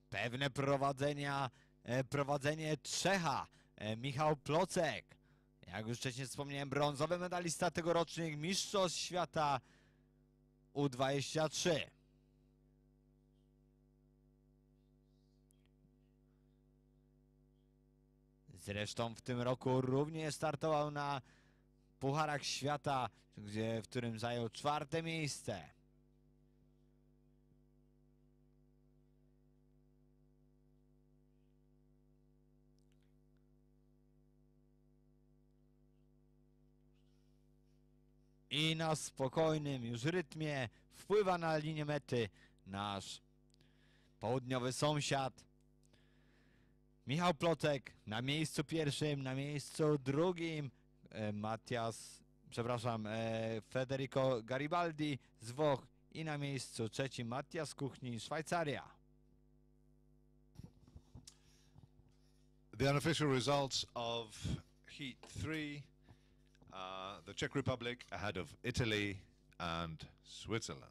Pewne prowadzenia, e, prowadzenie Czecha, e, Michał Plocek. Jak już wcześniej wspomniałem, brązowy medalista tegorocznych Mistrzostw Świata U23. Zresztą w tym roku również startował na Pucharach Świata, gdzie, w którym zajął czwarte miejsce. I na spokojnym już rytmie wpływa na linię mety nasz południowy sąsiad. Michał Plotek na miejscu pierwszym, na miejscu drugim. E, Matias, przepraszam, e, Federico Garibaldi z Włoch. I na miejscu trzecim Matias Kuchni, Szwajcaria. The unofficial results of Heat 3 uh, the Czech Republic ahead of Italy and Switzerland.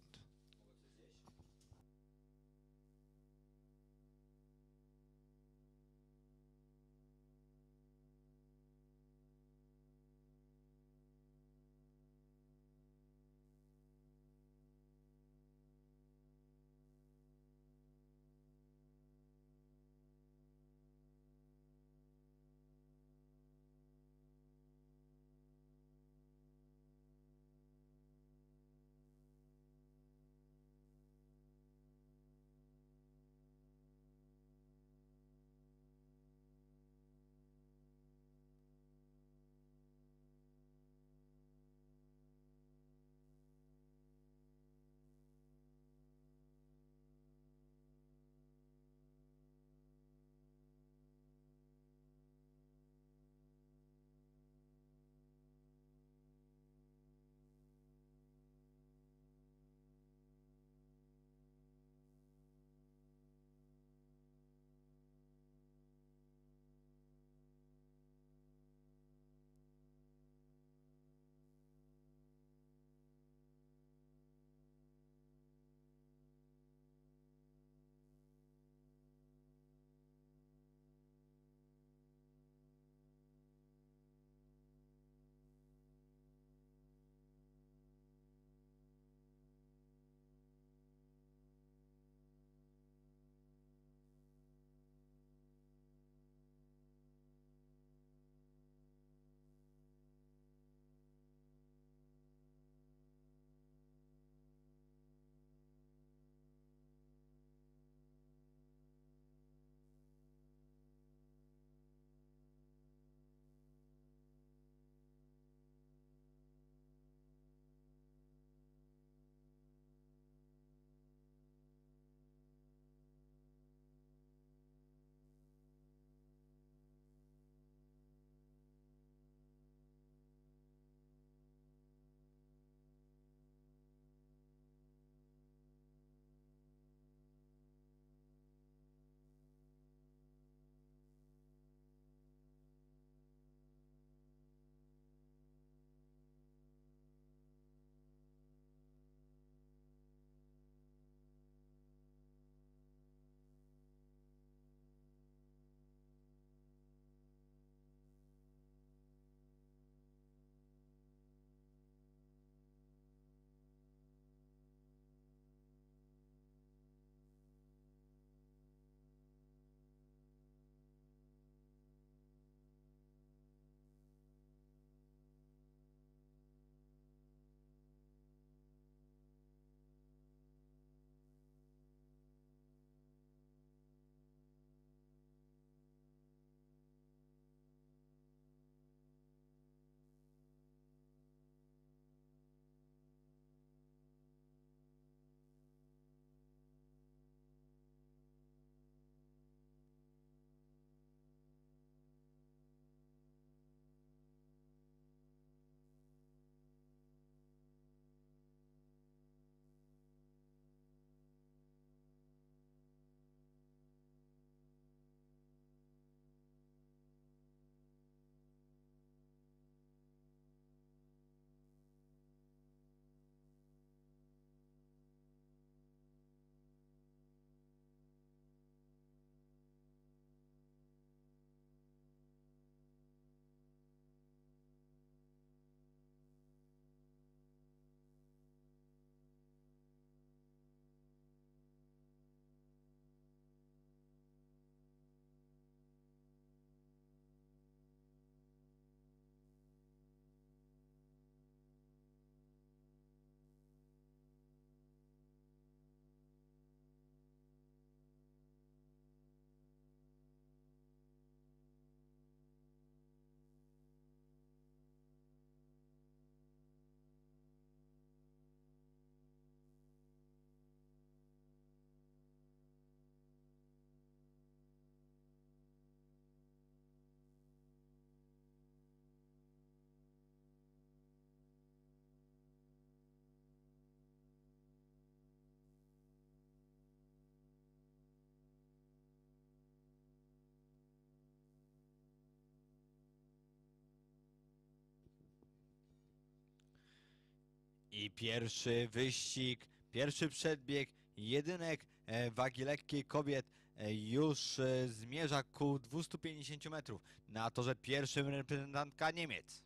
I pierwszy wyścig, pierwszy przedbieg jedynek e, wagi lekkiej kobiet e, już e, zmierza ku 250 metrów. Na torze pierwszym reprezentantka Niemiec.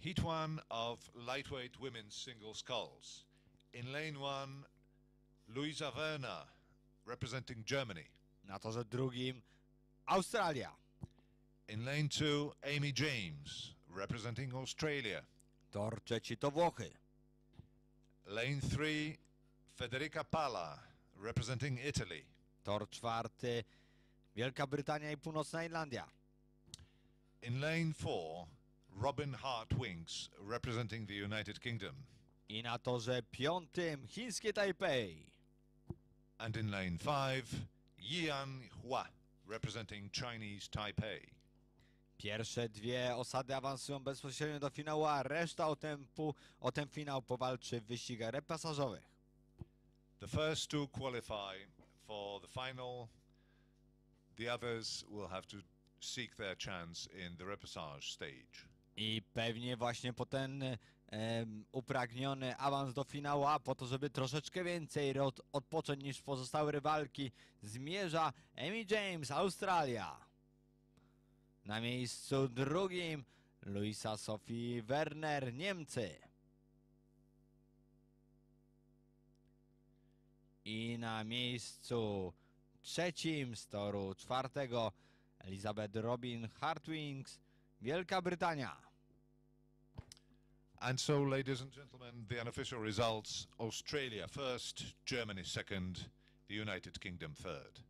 Heat one of lightweight women's single sculls. In lane one, Luisa Werner, representing Germany. Na torze drugim Australia. In lane two, Amy James, representing Australia. Tor trzeci to Włochy. Lane three, Federica Palla, representing Italy. Tor czwarty Wielka Brytania i Północna Irlandia. In lane four, Robin Hart Winks, representing the United Kingdom. I na torze piątym chińskie Taipei. And in lane five, Yian Hua, representing Chinese Taipei. Pierwsze dwie osady awansują bezpośrednio do finału, a reszta o, tempu, o ten finał powalczy w wyścigach repasażowych. The first two qualify for the final. The others will have to seek their chance in the repassage stage. I pewnie właśnie po ten em, upragniony awans do finału, a po to, żeby troszeczkę więcej od, odpocząć niż pozostałe rywalki, zmierza Amy James, Australia. Na miejscu drugim Luisa Sophie Werner, Niemcy. I na miejscu trzecim z toru czwartego Elizabeth Robin Hartwings, Wielka Brytania. And so, ladies and gentlemen, the unofficial results Australia first, Germany second, the United Kingdom third.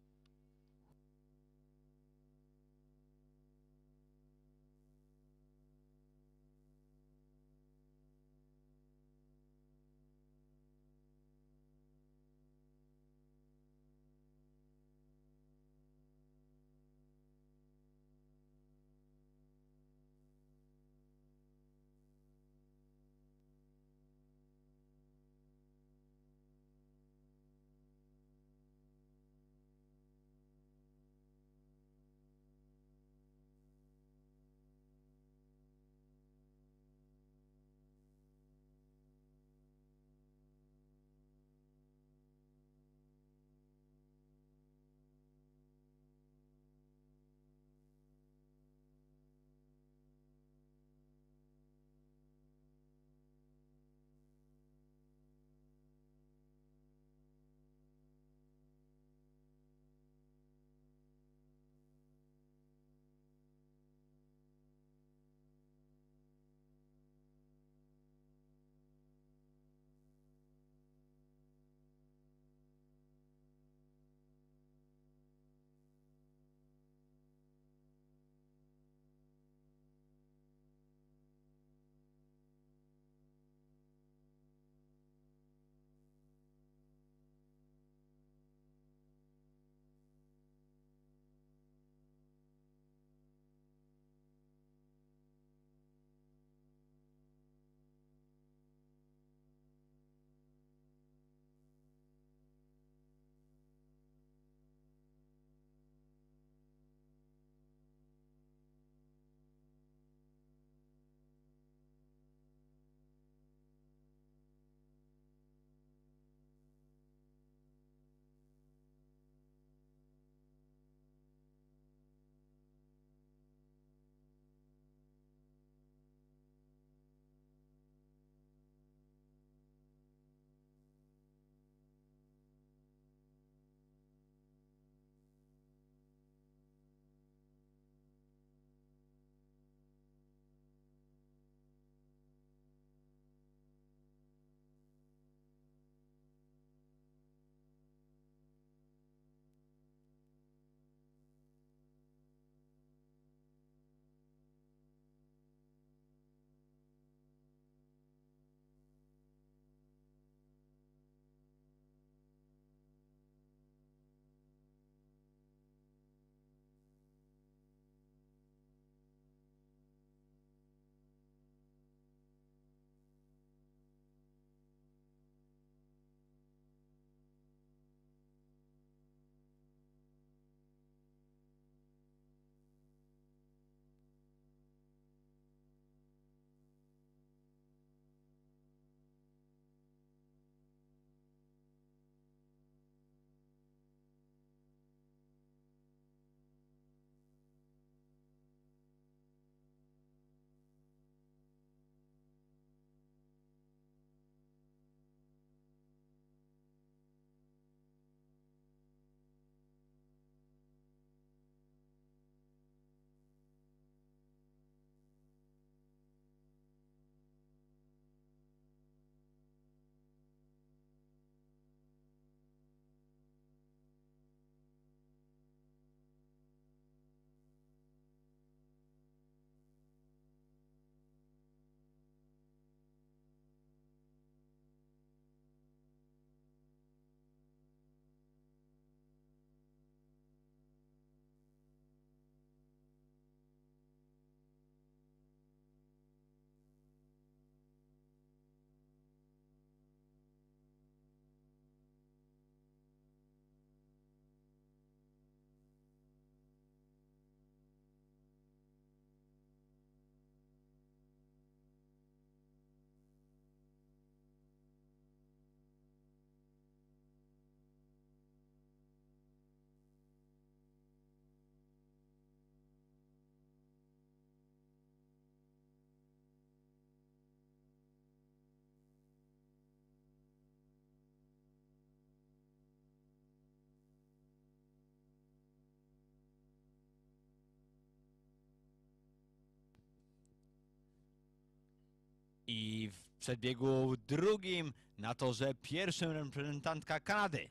I w przedbiegu drugim na torze pierwszym reprezentantka Kanady.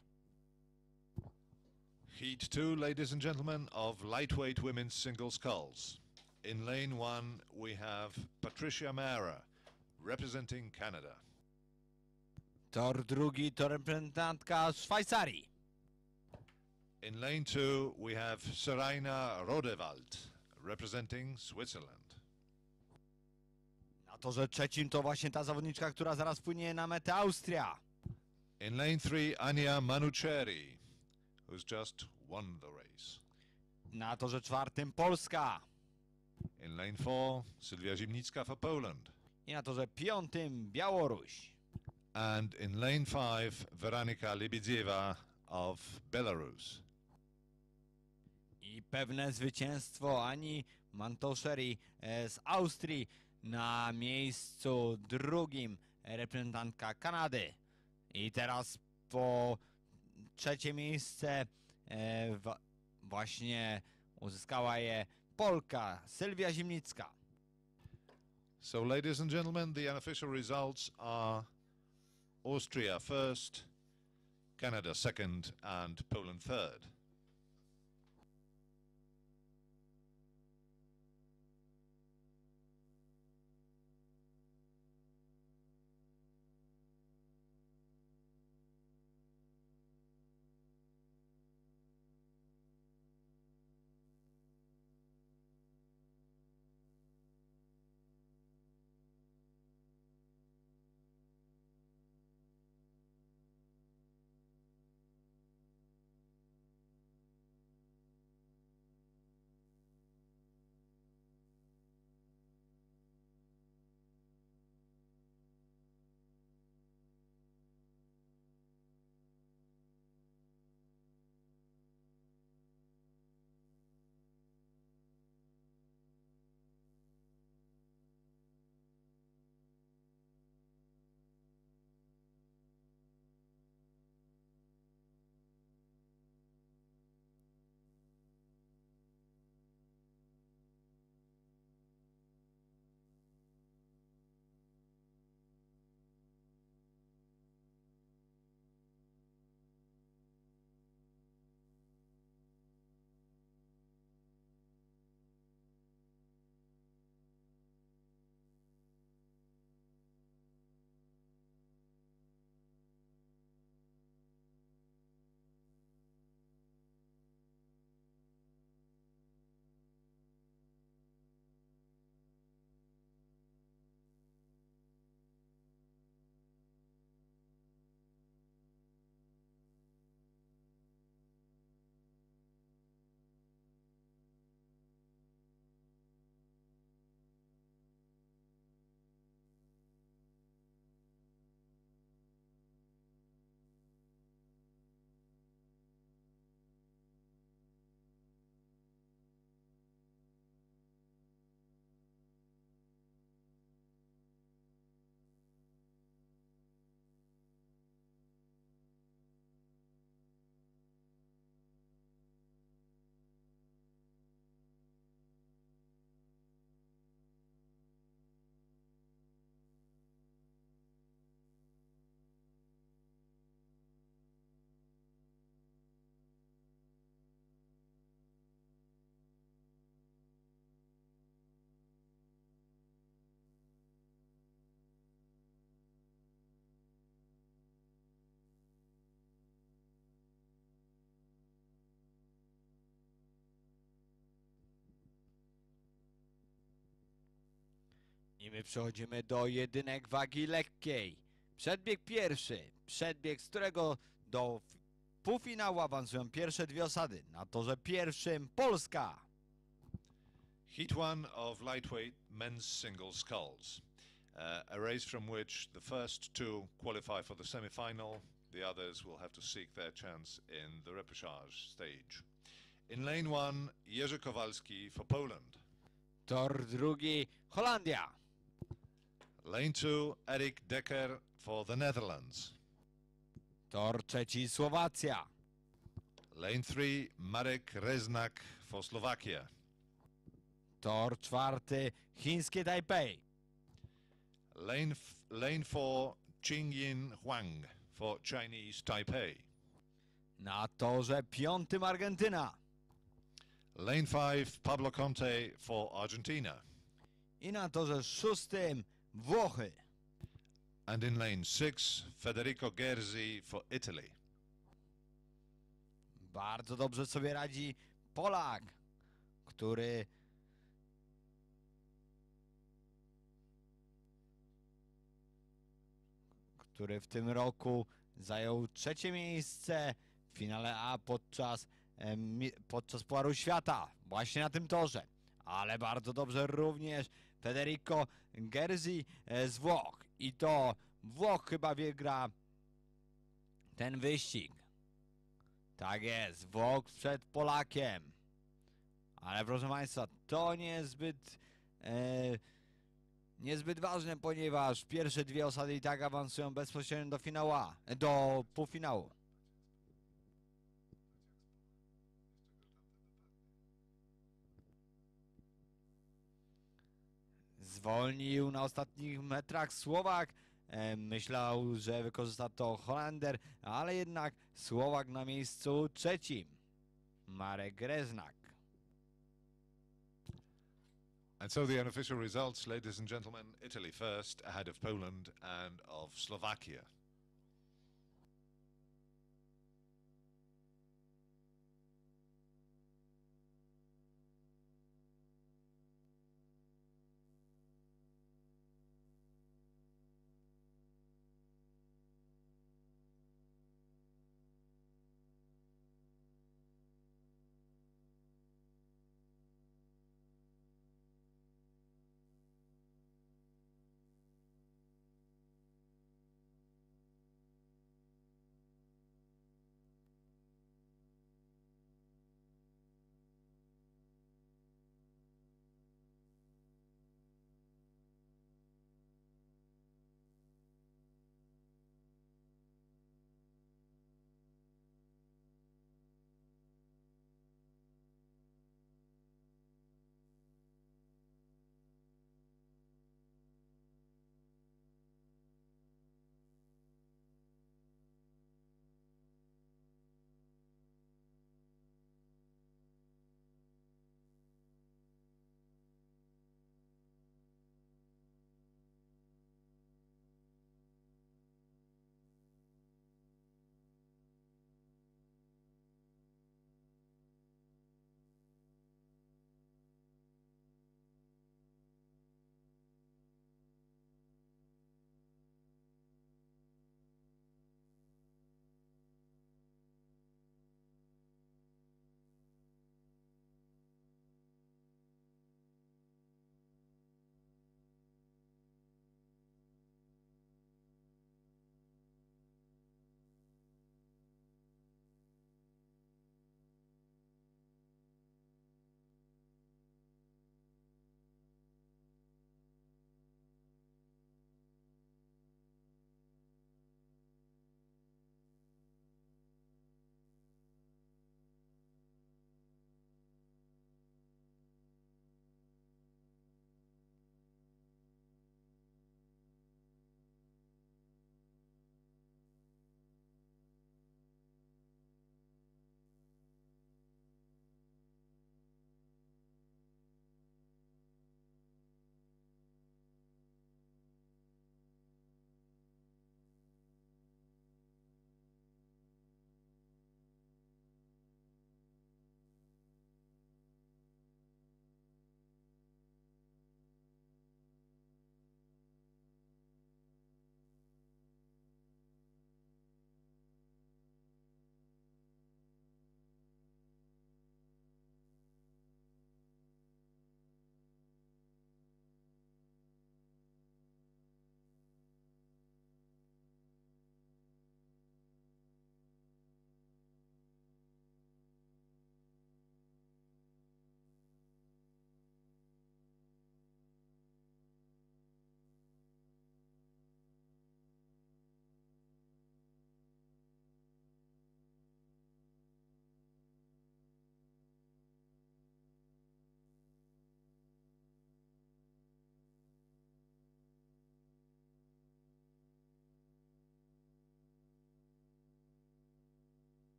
Heat 2, ladies and gentlemen, of lightweight women's single sculls. In lane 1, we have Patricia Mara, representing Canada. Tor drugi to reprezentantka Szwajcarii. In lane 2, we have Seraina Rodewald, representing Switzerland. Na torze trzecim to właśnie ta zawodniczka, która zaraz płynie na metę Austria. In lane 3, Ania Manucheri, who's just won the race. Na torze czwartym Polska. In lane 4, Sylwia Zimnicka for Poland. I na torze piątym Białoruś. And in lane 5, Veronika Libidzieva of Belarus. I pewne zwycięstwo Ani Mantoszeri e, z Austrii na miejscu drugim reprezentantka Kanady. I teraz po trzecie miejsce e, właśnie uzyskała je Polka Sylwia Zimnicka. So, ladies and gentlemen, the unofficial results are Austria first, Canada second, and Poland third. I my przechodzimy do jedynek wagi lekkiej. Przedbieg pierwszy, przedbieg z którego do półfinału awansują pierwsze dwie osady. Na torze pierwszym Polska. Heat 1 of lightweight men's single sculls. Uh, a race from which the first two qualify for the semi final, the others will have to seek their chance in the repechage stage. In lane 1, Jerzy Kowalski for Poland. Tor drugi Holandia. Lane 2, Erik Dekker for the Netherlands. Tor trzeci Słowacja. Lane 3, Marek Reznak for Slovakia. Tor czwarty Chińskie Tajpej. Lane, lane 4, Qingyin Huang for Chinese Taipei. Na torze piątym Argentyna. Lane 5, Pablo Conte for Argentina. I na torze szóstym Włochy. And in lane 6, Federico Gerzi for Italy. Bardzo dobrze sobie radzi Polak, który który w tym roku zajął trzecie miejsce w finale A podczas, podczas Pucharu Świata, właśnie na tym torze. Ale bardzo dobrze również Federico Gerzi e, z Włoch. I to Włoch chyba wygra ten wyścig. Tak jest, Włoch przed Polakiem. Ale proszę Państwa, to niezbyt, e, niezbyt ważne, ponieważ pierwsze dwie osady i tak awansują bezpośrednio do finału, A, e, do półfinału. Zwolnił na ostatnich metrach Słowak. E, myślał, że wykorzysta to Holender, ale jednak Słowak na miejscu trzecim. Marek Greznak. And so the unofficial results, ladies and gentlemen Italy first, ahead of Poland and of Slovakia.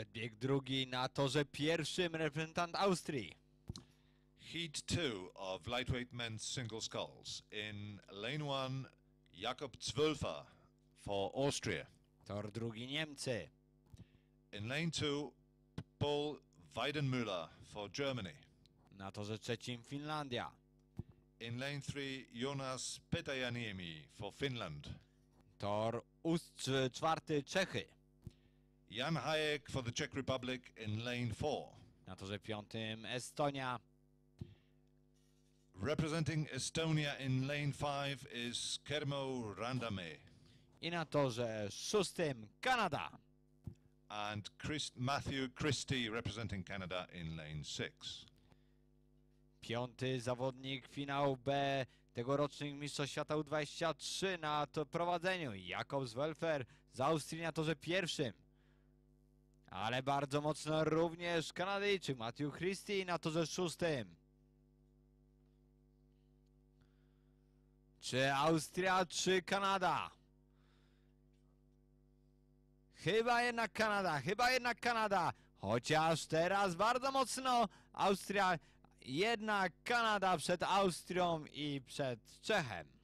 Przedbieg drugi na torze pierwszym reprezentant Austrii. Heat 2 of lightweight men's single sculls. In lane 1, Jakob Zwölfer for Austria. Tor drugi Niemcy. In lane 2, Paul Weidenmüller for Germany. Na torze trzecim Finlandia. In lane 3, Jonas Petajaniemi for Finland. Tor ust czwarty Czechy. Jan Hayek for the Czech Republic in lane 4. Na torze piątym Estonia. Representing Estonia in lane 5 is Kermo Randame. I na torze szóstym Kanada. And Chris, Matthew Christie representing Canada in lane 6. Piąty zawodnik finału B tegorocznych Mistrzostw Świata U23 na to prowadzeniu. Jakob Zwölfer z Austrii na torze pierwszym. Ale bardzo mocno również Kanadyjczyk Matthew Christie na torze szóstym. Czy Austria, czy Kanada? Chyba jednak Kanada, chyba jednak Kanada. Chociaż teraz bardzo mocno Austria, jednak Kanada przed Austrią i przed Czechem.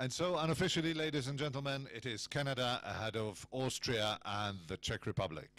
And so, unofficially, ladies and gentlemen, it is Canada ahead of Austria and the Czech Republic.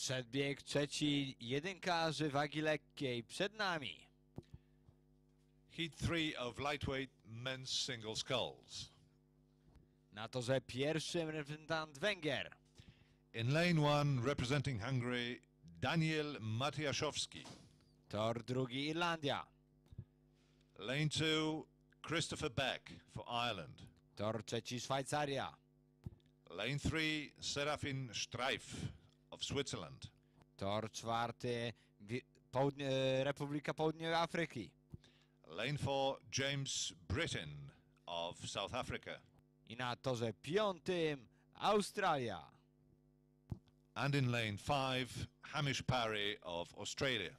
Przedbieg trzeci jedynkarzy wagi lekkiej przed nami. Heat 3 of lightweight men's single sculls. Na torze pierwszym reprezentant Węgier. In lane 1, representing Hungary, Daniel Matiaszowski. Tor drugi Irlandia. Lane 2, Christopher Beck for Ireland. Tor trzeci Szwajcaria. Lane 3, Serafin Streif of Switzerland. Tor czwarty Południe, Republika Południowej Afryki. Lane 4, James Britton of South Africa. I na torze piątym Australia. And in lane 5, Hamish Parry of Australia.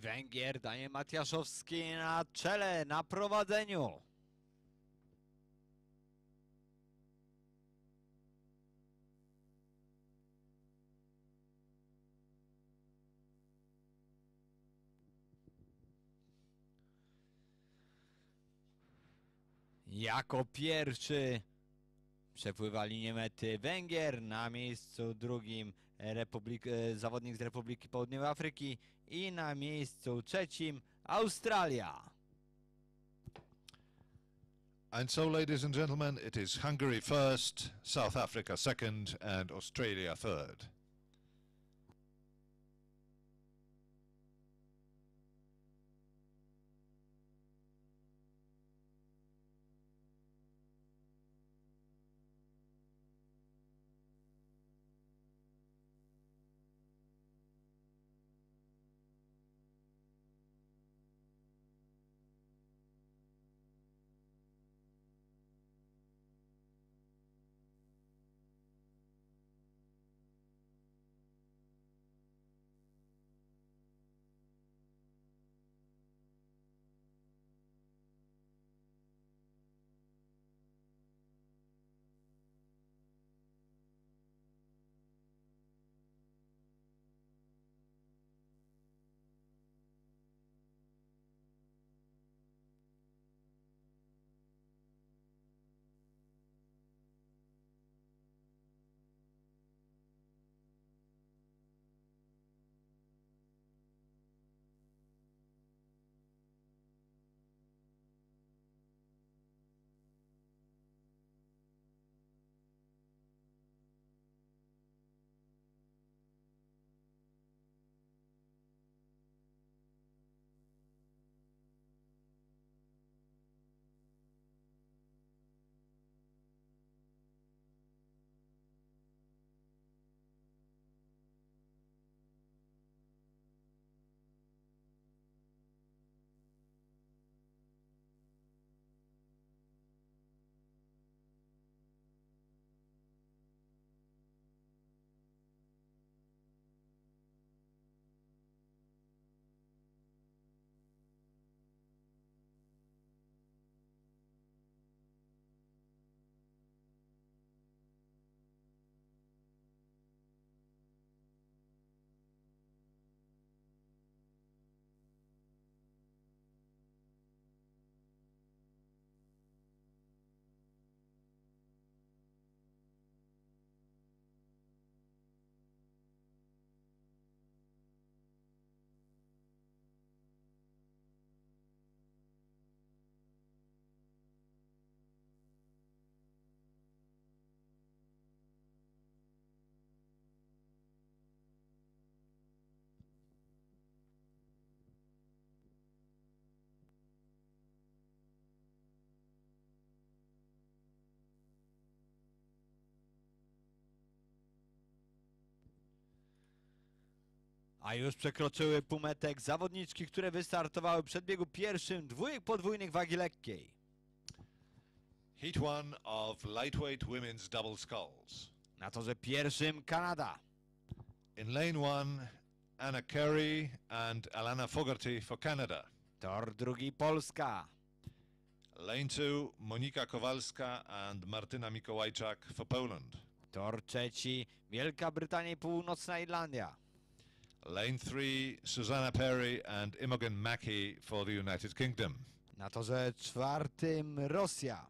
Węgier Daniel Matiaszowski na czele, na prowadzeniu. Jako pierwszy przepływa linię mety Węgier, na miejscu drugim Republik, e, zawodnik z Republiki Południowej Afryki i na miejscu trzecim Australia. And so, ladies and gentlemen, it is Hungary first, South Africa second, and Australia third. A już przekroczyły półmetek zawodniczki, które wystartowały przed biegu pierwszym dwójek podwójnych wagi lekkiej. Heat one of lightweight women's double sculls. Na torze pierwszym Kanada. In lane one, Anna Carey and Alana Fogarty for Canada. Tor drugi Polska. Lane two, Monika Kowalska and Martyna Mikołajczak for Poland. Tor trzeci Wielka Brytania i Północna Irlandia. Lane three, Susanna Perry and Imogen Mackey for the United Kingdom. Na torze czwartym Rosja.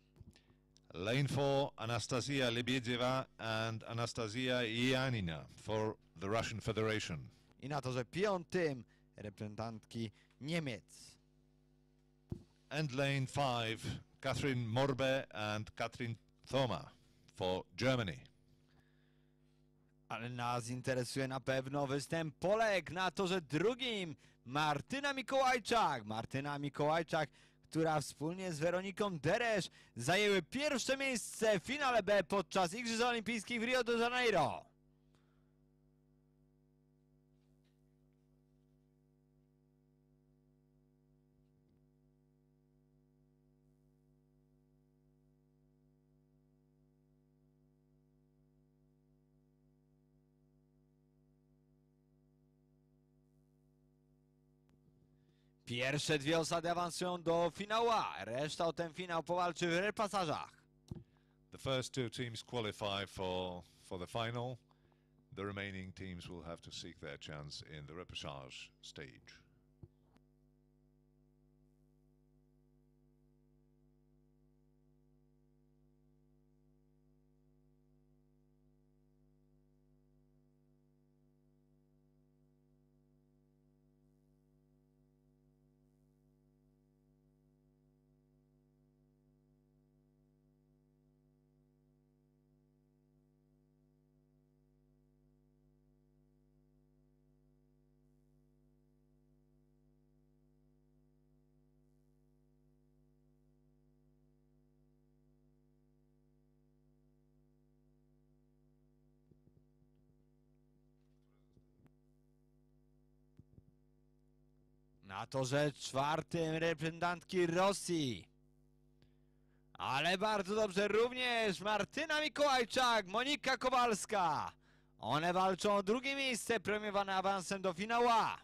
Lane four, Anastasia Lebedeва and Anastasia Yanina for the Russian Federation. I na torze piątym reprezentantki Niemiec. And lane five, Catherine Morbe and Katrin Thoma for Germany. Ale nas interesuje na pewno występ Polek na torze drugim. Martyna Mikołajczak. Martyna Mikołajczak, która wspólnie z Weroniką Deresz zajęły pierwsze miejsce w finale B podczas Igrzysk Olimpijskich w Rio de Janeiro. Pierwsze dwie osady awansują do finału A, reszta o ten finał powalczy w repasażach. The first two teams qualify for, for the final. The remaining teams will have to seek their chance in the repechage stage. Na torze czwartym reprezentantki Rosji. Ale bardzo dobrze również Martyna Mikołajczak, Monika Kowalska. One walczą o drugie miejsce premiowane awansem do finału A.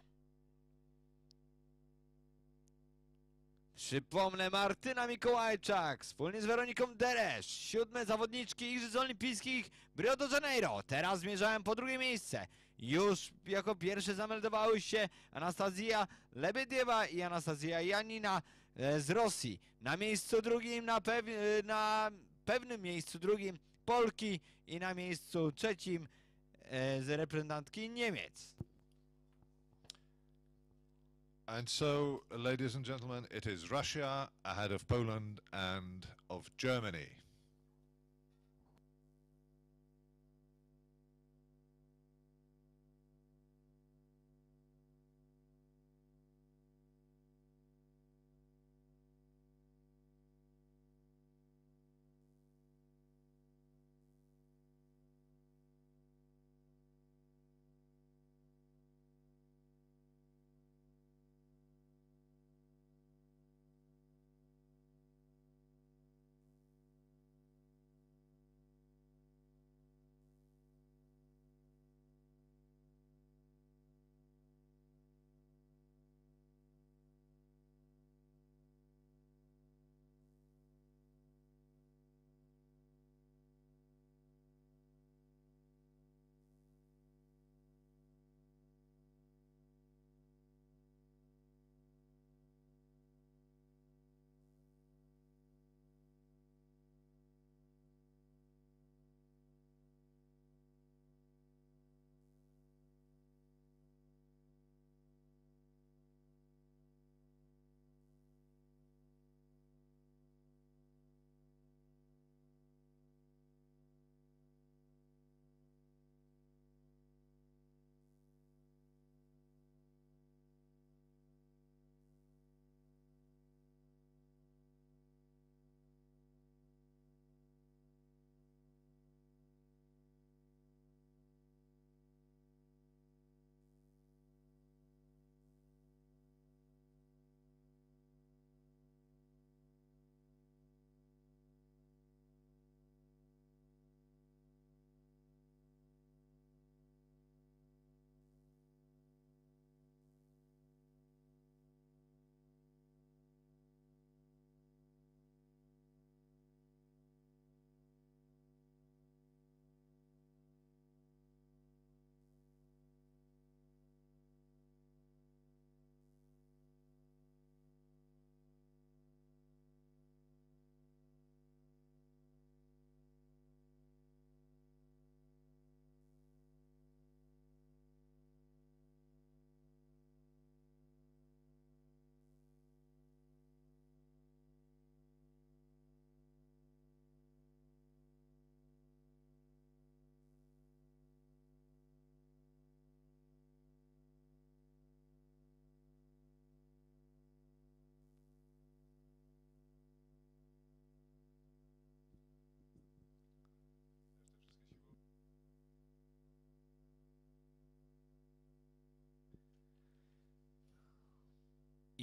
Przypomnę, Martyna Mikołajczak wspólnie z Weroniką Deresz, siódme zawodniczki Igrzysk Olimpijskich w Rio de Janeiro. Teraz zmierzałem po drugie miejsce. Już jako pierwsze zameldowały się Anastazja Lebediewa i Anastazja Janina e, z Rosji. Na miejscu drugim, na, pew, e, na pewnym miejscu drugim Polki i na miejscu trzecim e, z reprezentantki Niemiec. And so, ladies and gentlemen, it is Russia ahead of Poland and of Germany.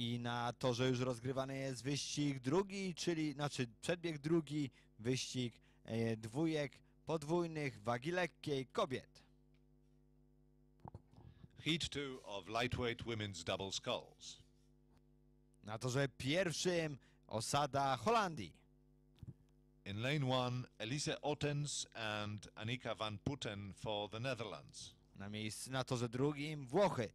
I na torze już rozgrywany jest wyścig drugi, czyli znaczy przedbieg drugi, wyścig e, dwójek podwójnych wagi lekkiej kobiet. Heat 2 of lightweight women's double sculls. Na torze pierwszym osada Holandii. In lane one, Elise Ottens and Annika van Putten for the Netherlands. Na miejscu na torze drugim Włochy.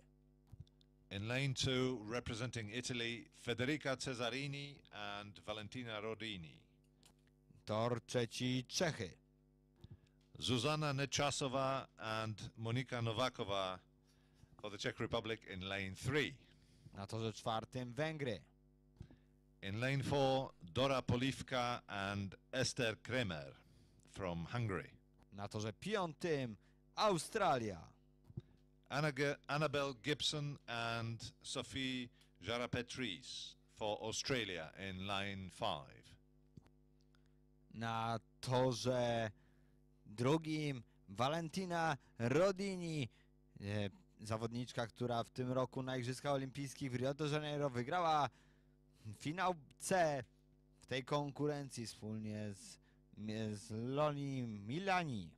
In lane two, representing Italy, Federica Cesarini and Valentina Rodini. Tor trzeci Czechy. Zuzana Nechasova and Monika Novakova for the Czech Republic in lane three. Na torze czwartym Węgry. In lane four, Dora Polivka and Esther Kremer from Hungary. Na torze piątym Australia. Annabelle Gibson and Sophie Jarapetrice for Australia in line five. Na torze drugim Valentina Rodini, e, zawodniczka, która w tym roku na Igrzyskach Olimpijskich w Rio de Janeiro wygrała finał C w tej konkurencji wspólnie z, z Loni Milani.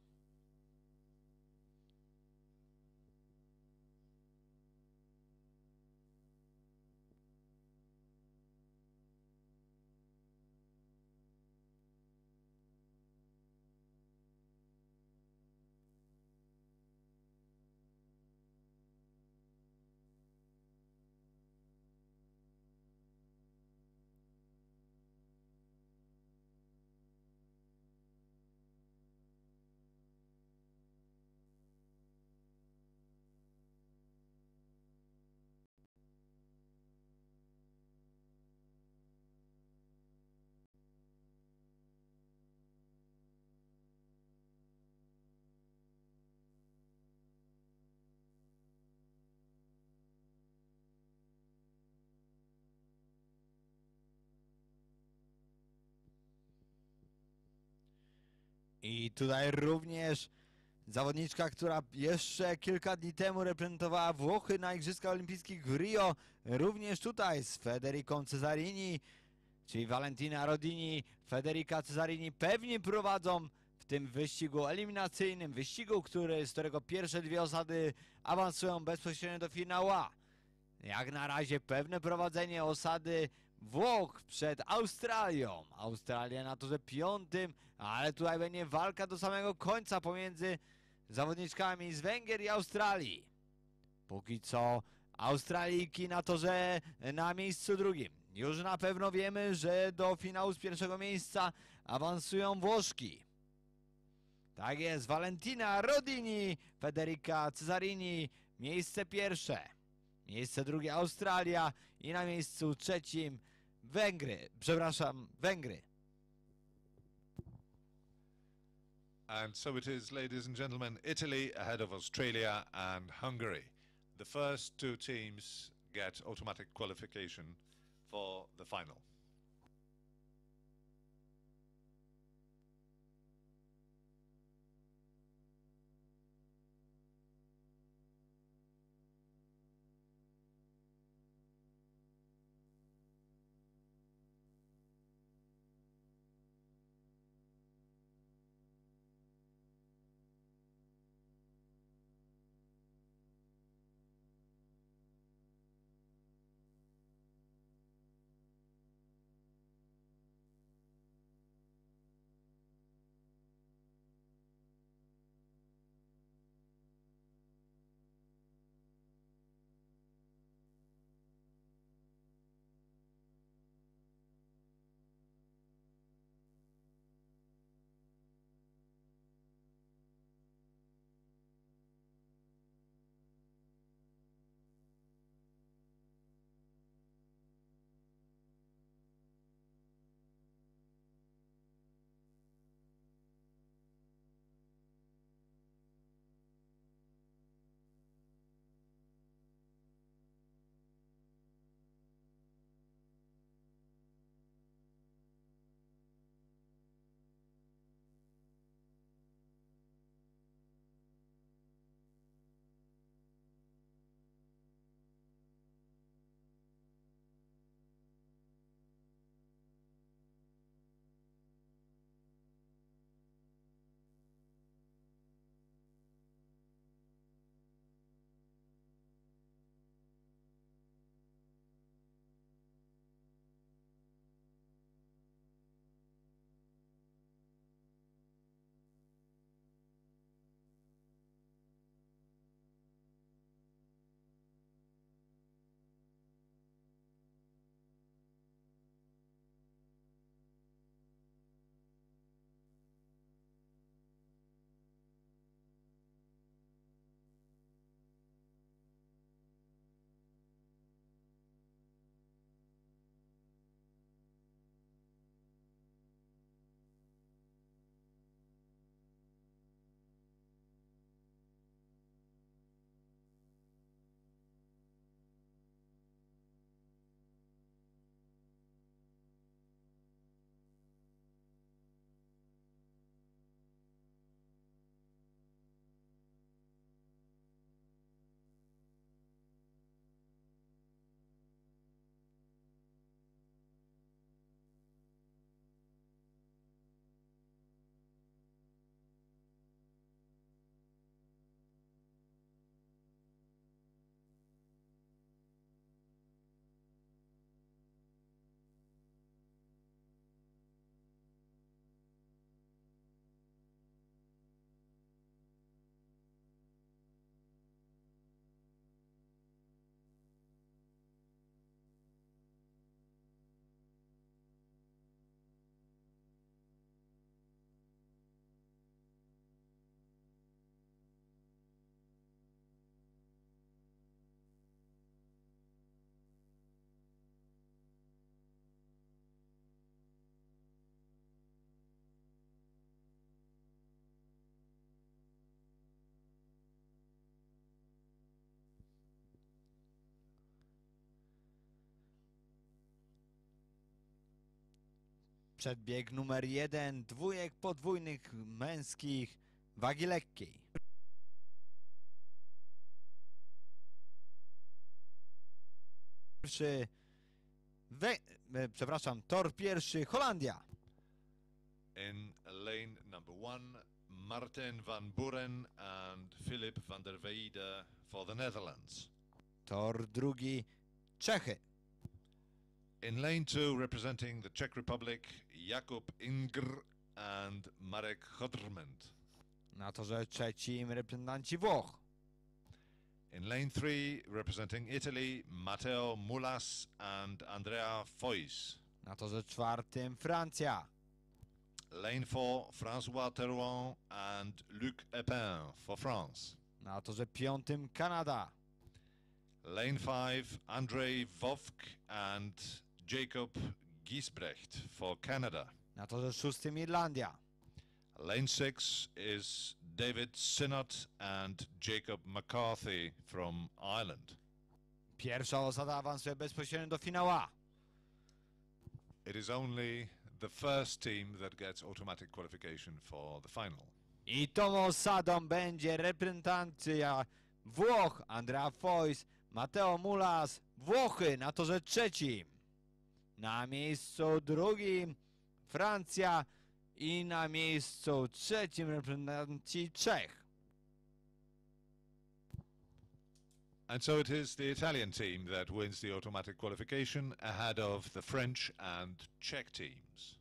I tutaj również zawodniczka, która jeszcze kilka dni temu reprezentowała Włochy na Igrzyskach Olimpijskich w Rio, również tutaj z Federiką Cesarini, czyli Valentina Rodini, Federica Cesarini pewnie prowadzą w tym wyścigu eliminacyjnym, wyścigu, który, z którego pierwsze dwie osady awansują bezpośrednio do finału A. Jak na razie pewne prowadzenie osady Włoch przed Australią. Australia na torze piątym, ale tutaj będzie walka do samego końca pomiędzy zawodniczkami z Węgier i Australii. Póki co Australijki na torze na miejscu drugim. Już na pewno wiemy, że do finału z pierwszego miejsca awansują Włoszki. Tak jest, Valentina Rodini, Federica Cesarini, miejsce pierwsze. Miejsce drugie Australia i na miejscu trzecim Węgry. Przepraszam, Węgry. And so it is, ladies and gentlemen, Italy ahead of Australia and Hungary. The first two teams get automatic qualification for the final. Przedbieg numer jeden, dwójek podwójnych męskich, wagi lekkiej. Pierwszy, we, e, przepraszam, tor pierwszy, Holandia. In lane number one, Martin van Buren and Philip van der Weide for the Netherlands. Tor drugi, Czechy. In lane two, representing the Czech Republic, Jakub Ingr and Marek Hodrment. Na torze trzecim reprezentanci Włoch. In lane three, representing Italy, Matteo Mulas and Andrea Fois. Na torze czwartym Francja. Lane four, François Terouan and Luc Epin for France. Na torze piątym Kanada. Lane five, Andrei Vovk and Jacob Giesbrecht for Canada. Na torze szóstym Irlandia. Lane six is David Sinnott and Jacob McCarthy from Ireland. Pierwsza osada awansuje bezpośrednio do finału A. It is only the first team that gets automatic qualification for the final. I tą osadą będzie reprezentacja Włoch, Andrea Fois, Matteo Mulas, Włochy na torze trzecim. Na miejscu drugim Francja i na miejscu trzecim reprezentanci Czech. And so it is the Italian team that wins the automatic qualification ahead of the French and Czech teams.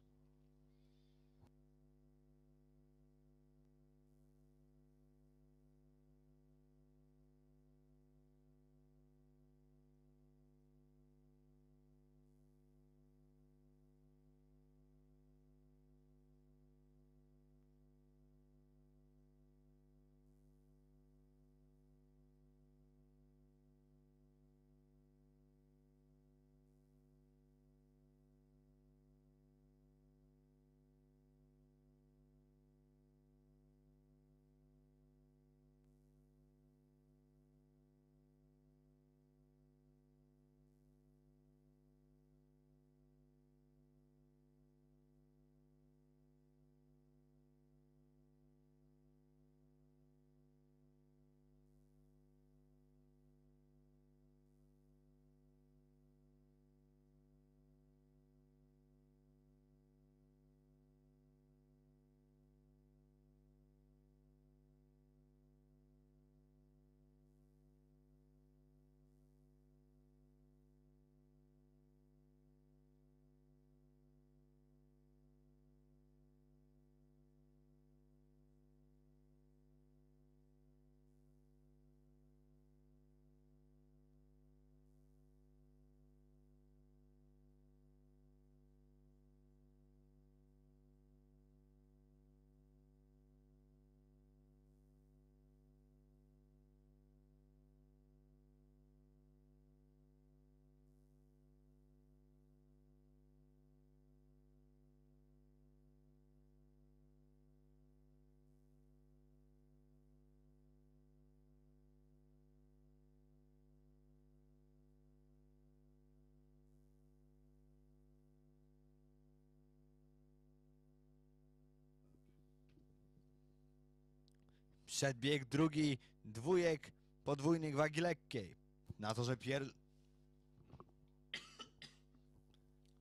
Przedbieg drugi dwójek podwójnych wagi lekkiej. Na torze pier...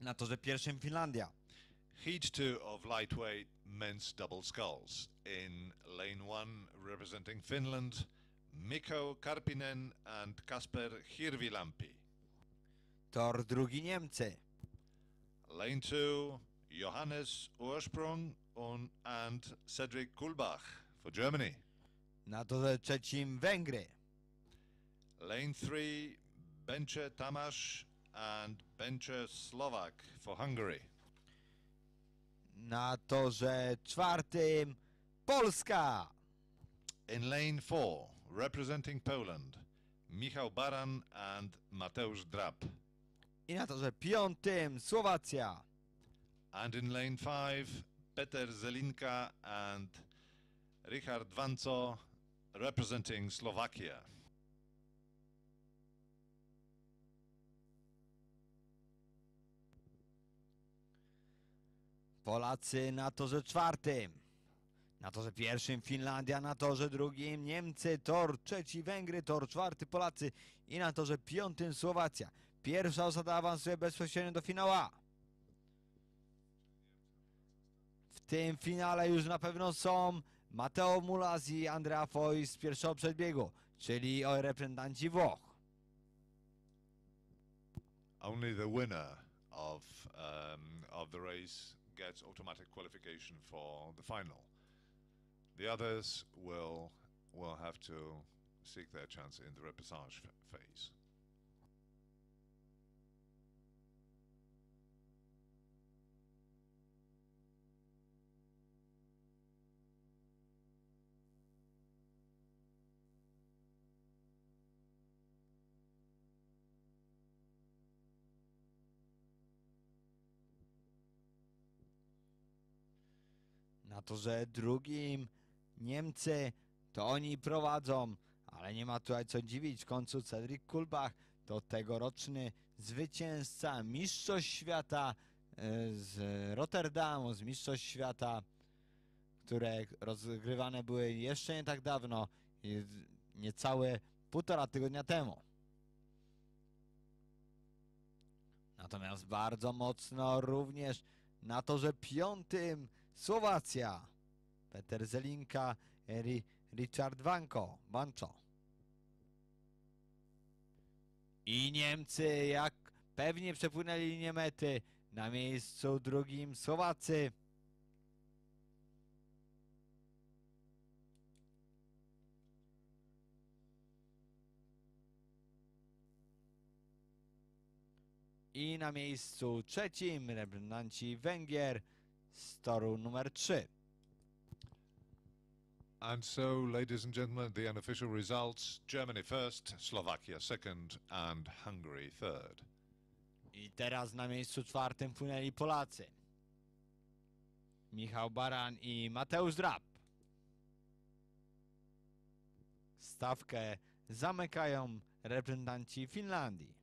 Na torze pierwszym Finlandia. Heat two of lightweight men's double sculls. In lane one, representing Finland, Mikko Karpinen and Kasper Hirvilampi. Tor drugi Niemcy. Lane two, Johannes Ursprung and Cedric Kulbach for Germany. Na torze trzecim Węgry. Lane three, Benche Tamash and Benche Slovak for Hungary. Na torze czwartym Polska. In lane four, representing Poland, Michał Baran and Mateusz Drab. I na torze piątym Słowacja. And in lane five, Peter Zelinka and Richard Vanco, representing Slovakia. Polacy na torze czwartym. Na torze pierwszym Finlandia, na torze drugim Niemcy, tor trzeci Węgry, tor czwarty Polacy i na torze piątym Słowacja. Pierwsza osada awansuje bezpośrednio do finału A. W tym finale już na pewno są Matteo Mulas i Andrea Foy z pierwszego przedbiegu, czyli reprezentanci Włoch. Only the winner of um, of the race gets automatic qualification for the final. The others will will have to seek their chance in the repassage phase. Na torze drugim Niemcy to oni prowadzą, ale nie ma tutaj co dziwić. W końcu Cedric Kulbach to tegoroczny zwycięzca Mistrzostw Świata e, z Rotterdamu, z Mistrzostw Świata, które rozgrywane były jeszcze nie tak dawno, niecałe półtora tygodnia temu. Natomiast bardzo mocno również na torze piątym Słowacja. Peter Zelinka, Richard Wanko, Bancho. I Niemcy, jak pewnie przepłynęli linię mety, na miejscu drugim Słowacy. I na miejscu trzecim reprezentanci Węgier z toru numer 3. And so, ladies and gentlemen, the unofficial results: Germany first, Slovakia second, and Hungary third. I teraz na miejscu czwartym płynęli Polacy. Michał Baran i Mateusz Drab. Stawkę zamykają reprezentanci Finlandii.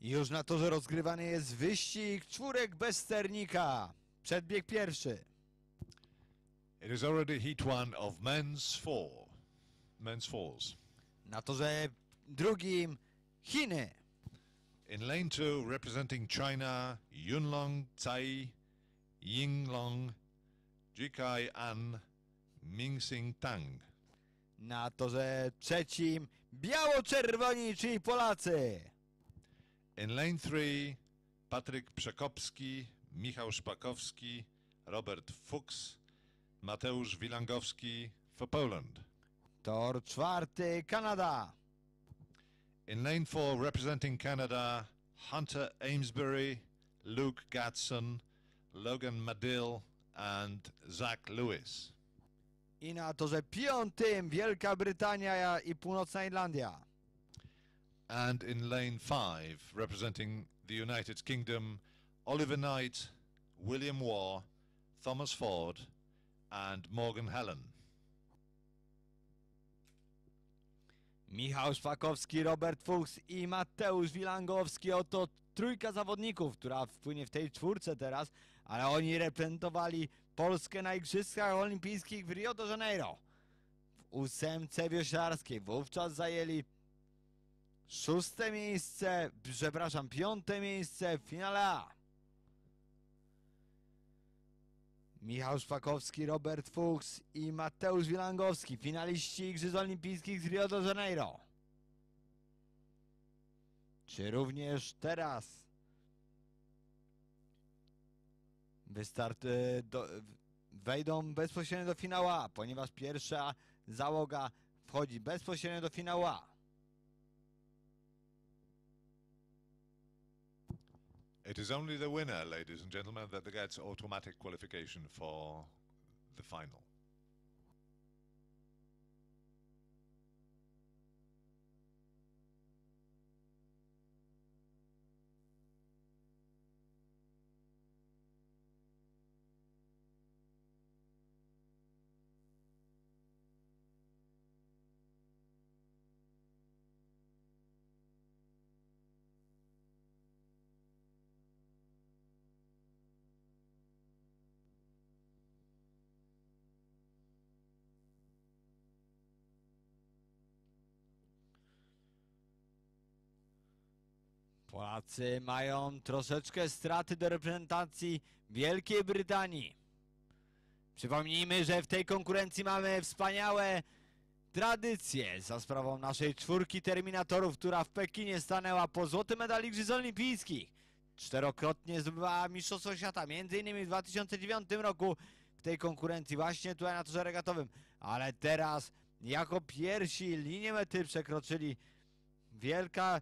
Już na torze rozgrywany jest wyścig czwórek bez sternika. Przedbieg pierwszy. It is already heat one of men's four. Men's fours. Na torze drugim Chiny. In lane two, representing China, Yunlong Tsai, Yinglong, Jikai An, Mingsing Tang. Na torze trzecim biało-czerwoni, czyli Polacy. In lane three, Patryk Przekopski, Michał Szpakowski, Robert Fuchs, Mateusz Wilangowski for Poland. Tor czwarty Kanada. In lane four, representing Canada, Hunter Amesbury, Luke Gatson, Logan Madill, and Zach Lewis. I na torze piątym Wielka Brytania i Północna Irlandia. And in lane five, representing the United Kingdom, Oliver Knight, William Waugh, Thomas Ford, and Morgan Helen. Michał Szpakowski, Robert Fuchs i Mateusz Wilangowski. Oto trójka zawodników, która wpłynie w tej czwórce teraz, ale oni reprezentowali Polskę na Igrzyskach Olimpijskich w Rio de Janeiro. W ósemce wioślarskiej wówczas zajęli szóste miejsce, przepraszam, piąte miejsce w finale A. Michał Szpakowski, Robert Fuchs i Mateusz Wilangowski, finaliści Igrzysk Olimpijskich z Rio de Janeiro. Czy również teraz wystart, do, wejdą bezpośrednio do finału A, ponieważ pierwsza załoga wchodzi bezpośrednio do finału It is only the winner, ladies and gentlemen, that gets automatic qualification for the final. Polacy mają troszeczkę straty do reprezentacji Wielkiej Brytanii. Przypomnijmy, że w tej konkurencji mamy wspaniałe tradycje za sprawą naszej czwórki terminatorów, która w Pekinie stanęła po złoty medal Igrzysk Olimpijskich. Czterokrotnie zdobywała Mistrzostwo Świata, innymi w 2009 roku w tej konkurencji właśnie tutaj na torze regatowym. Ale teraz jako pierwsi linię mety przekroczyli wielka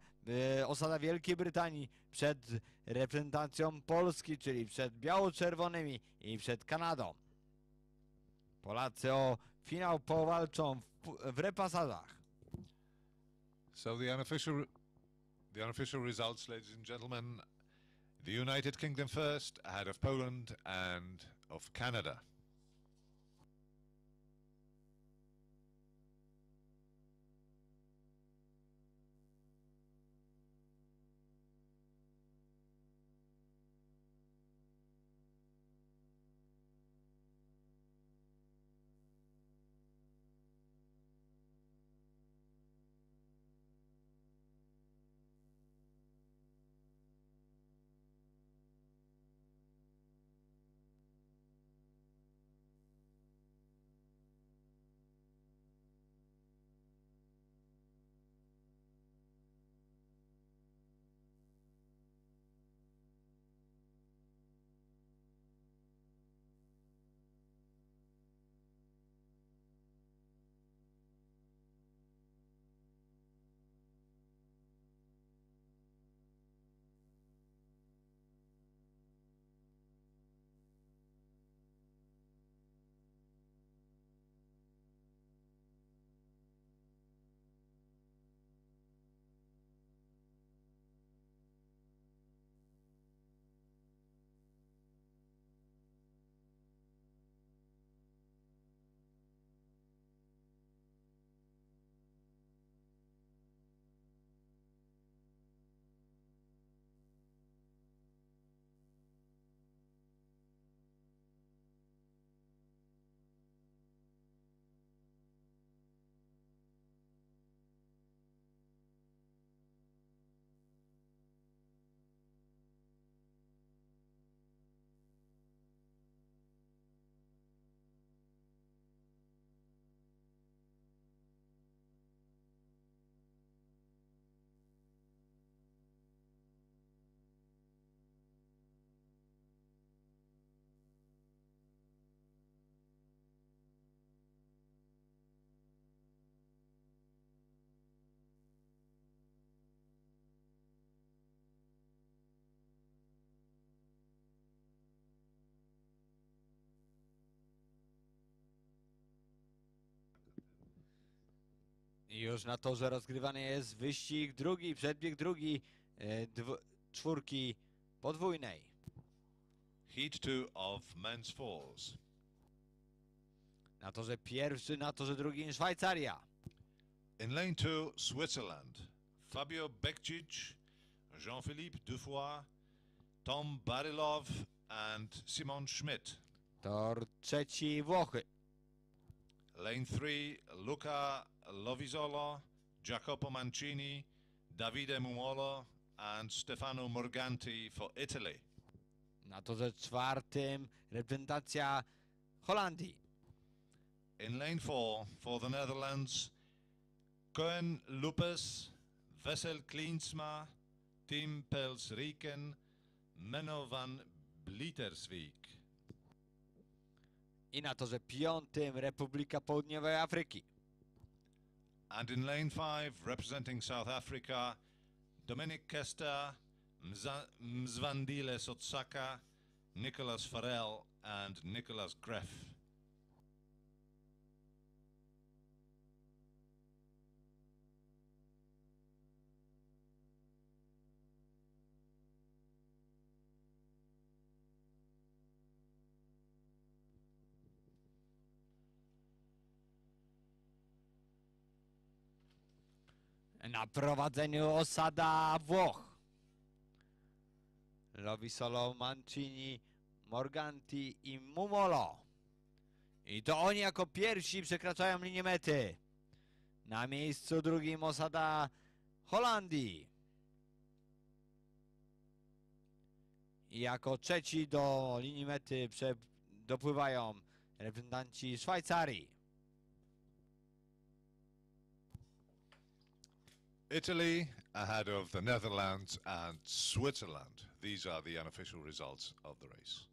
osada Wielkiej Brytanii przed reprezentacją Polski, czyli przed biało-czerwonymi i przed Kanadą. Polacy o finał powalczą w, w repasadach. So the unofficial, the unofficial results, ladies and gentlemen, the United Kingdom first, ahead of Poland and of Canada. Już na torze rozgrywany jest wyścig drugi, przedbieg drugi e, czwórki podwójnej. Heat 2 of men's fours. Na torze pierwszy, na torze drugim Szwajcaria. In lane 2, Switzerland. Fabio Bekcic, Jean-Philippe Dufoy, Tom Barilov, and Simon Schmidt. Tor trzeci Włochy. Lane 3, Luca Lovizolo, Jacopo Mancini, Davide Mumolo, and Stefano Morganti for Italy. Na torze czwartym reprezentacja Holandii. In lane 4, for the Netherlands, Koen Lupus, Wessel Klinsma, Tim Pelsriken, Menno van Blieterswijk. I na piątym Republika Południowej Afryki. And in lane 5, representing South Africa, Dominic Kester, Mzwandile Sotsaka, Nicholas Farrell, and Nicholas Greff. Na prowadzeniu osada Włoch. Lovisolo, Mancini, Morganti i Mumolo. I to oni jako pierwsi przekraczają linię mety. Na miejscu drugim osada Holandii. I jako trzeci do linii mety dopływają reprezentanci Szwajcarii. Italy ahead of the Netherlands and Switzerland. These are the unofficial results of the race.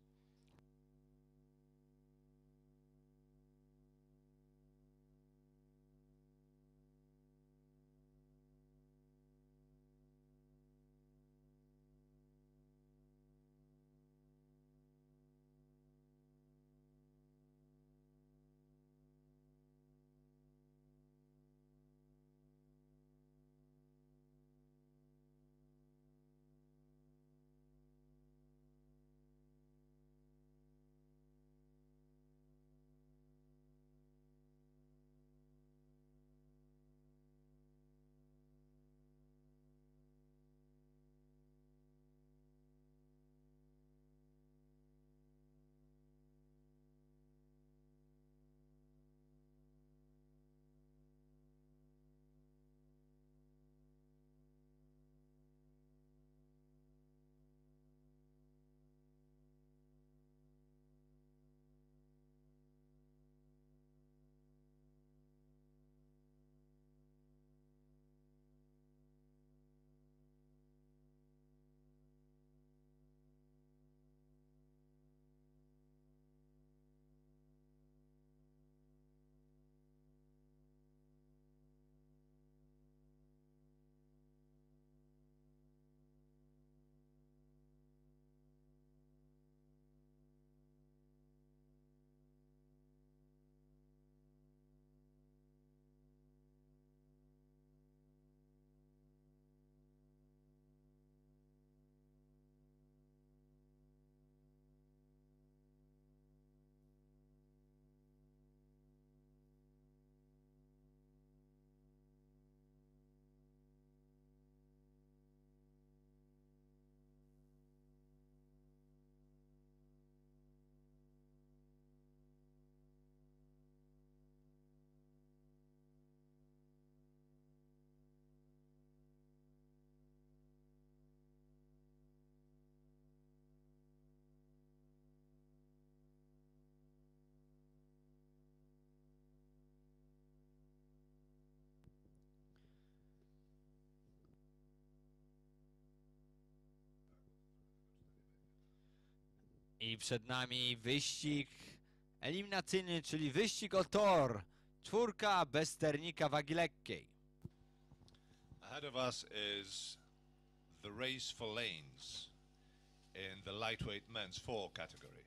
I przed nami wyścig eliminacyjny, czyli wyścig o tor. Czwórka bez sternika wagi lekkiej. Ahead of us is the race for lanes in the lightweight men's four category.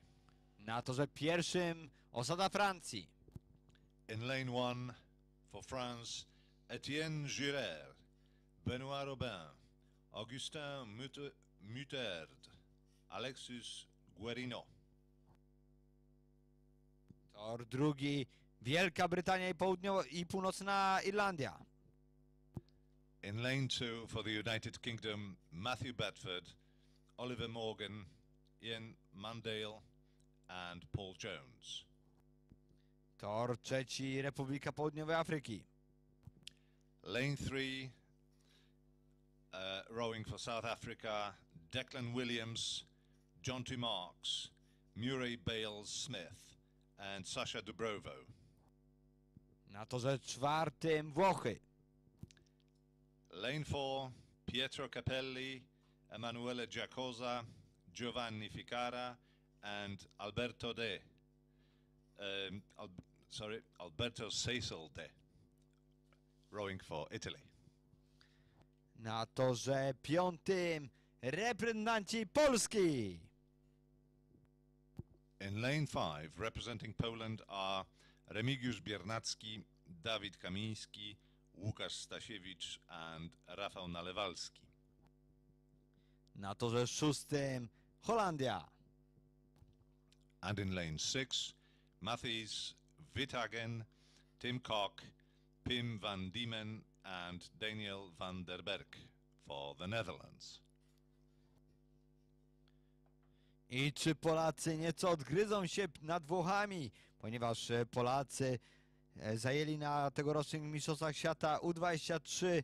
Na torze pierwszym osada Francji. In lane one for France, Étienne Girard, Benoît Robin, Augustin Muterd, Alexis Guerino. Tor drugi Wielka Brytania i, Południowo- i Północna Irlandia. In lane two for the United Kingdom, Matthew Bedford, Oliver Morgan, Ian Mandale, and Paul Jones. Tor trzeci Republika Południowej Afryki. Lane three, uh, rowing for South Africa, Declan Williams, John T. Marks, Murray Bales Smith, and Sasha Dubrovo. Na torze czwartym Włochy. Lane four, Pietro Capelli, Emanuele Giacosa, Giovanni Ficara, and Alberto De. Um, Al- sorry, Alberto Cecil De, rowing for Italy. Na torze piątym reprezentanci Polski. In lane five, representing Poland are Remigiusz Biernacki, Dawid Kamiński, Łukasz Stasiewicz, and Rafał Nalewalski. Na torze szóstym Holandia. And in lane six, Matthijs Withagen, Tim Kok, Pim van Diemen, and Daniel van der Berg for the Netherlands. I czy Polacy nieco odgryzą się nad Włochami, ponieważ e, Polacy e, zajęli na tegorocznych Mistrzostwach Świata U23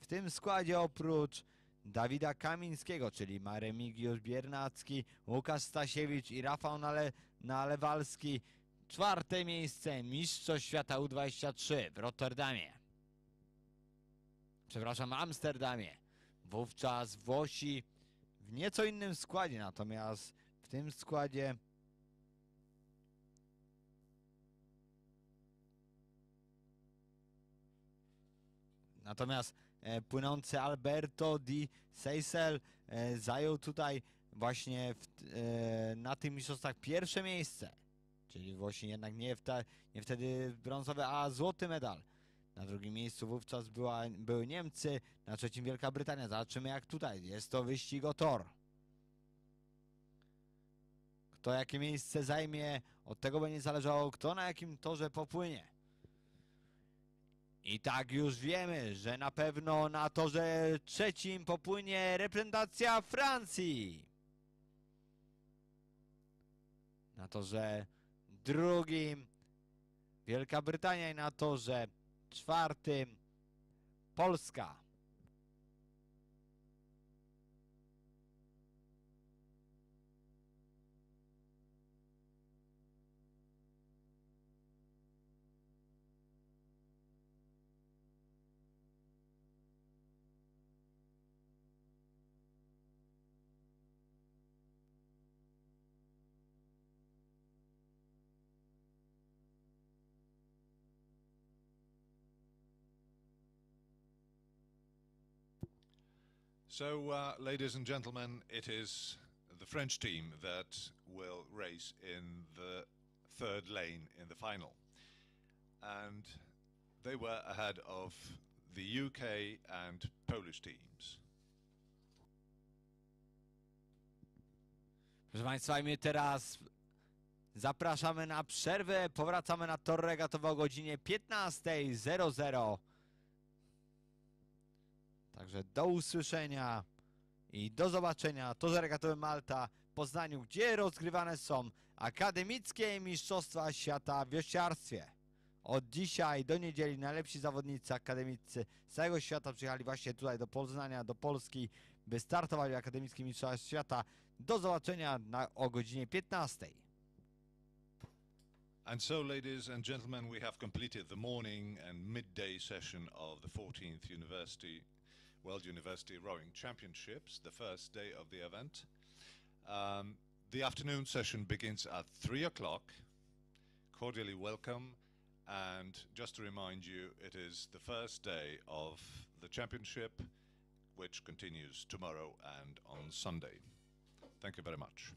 w tym składzie oprócz Dawida Kamińskiego, czyli Maremigiusz Biernacki, Łukasz Stasiewicz i Rafał Nale Nalewalski. Czwarte miejsce Mistrzostw Świata U23 w Rotterdamie. Przepraszam, Amsterdamie. Wówczas Włosi w nieco innym składzie, natomiast tym składzie Natomiast e, płynący Alberto di Seisel e, zajął tutaj właśnie w, e, na tych mistrzostwach pierwsze miejsce. Czyli Włosi jednak nie, te, nie wtedy brązowy, a złoty medal. Na drugim miejscu wówczas była, były Niemcy, na trzecim Wielka Brytania. Zobaczymy jak tutaj. Jest to wyścig o tor. Kto jakie miejsce zajmie, od tego będzie zależało, kto na jakim torze popłynie. I tak już wiemy, że na pewno na torze trzecim popłynie reprezentacja Francji. Na torze drugim Wielka Brytania i na torze czwartym Polska. So, uh, ladies and gentlemen, it is the French team that will race in the third lane in the final. And they were ahead of the UK and Polish teams. Proszę Państwa, my teraz zapraszamy na przerwę. Powracamy na tor regatowy o godzinie 15.00. Także do usłyszenia i do zobaczenia na torze regatowym Malta w Poznaniu, gdzie rozgrywane są akademickie Mistrzostwa Świata w wioślarstwie. Od dzisiaj do niedzieli najlepsi zawodnicy akademicy z całego świata przyjechali właśnie tutaj do Poznania, do Polski, by startować w akademickich Mistrzostwach Świata. Do zobaczenia na, o godzinie 15. And so, ladies and gentlemen, we have completed the morning and midday session of the 14th University World University Rowing Championships, the first day of the event. Um, the afternoon session begins at three o'clock. Cordially welcome, and just to remind you, it is the first day of the championship, which continues tomorrow and on Sunday. Thank you very much.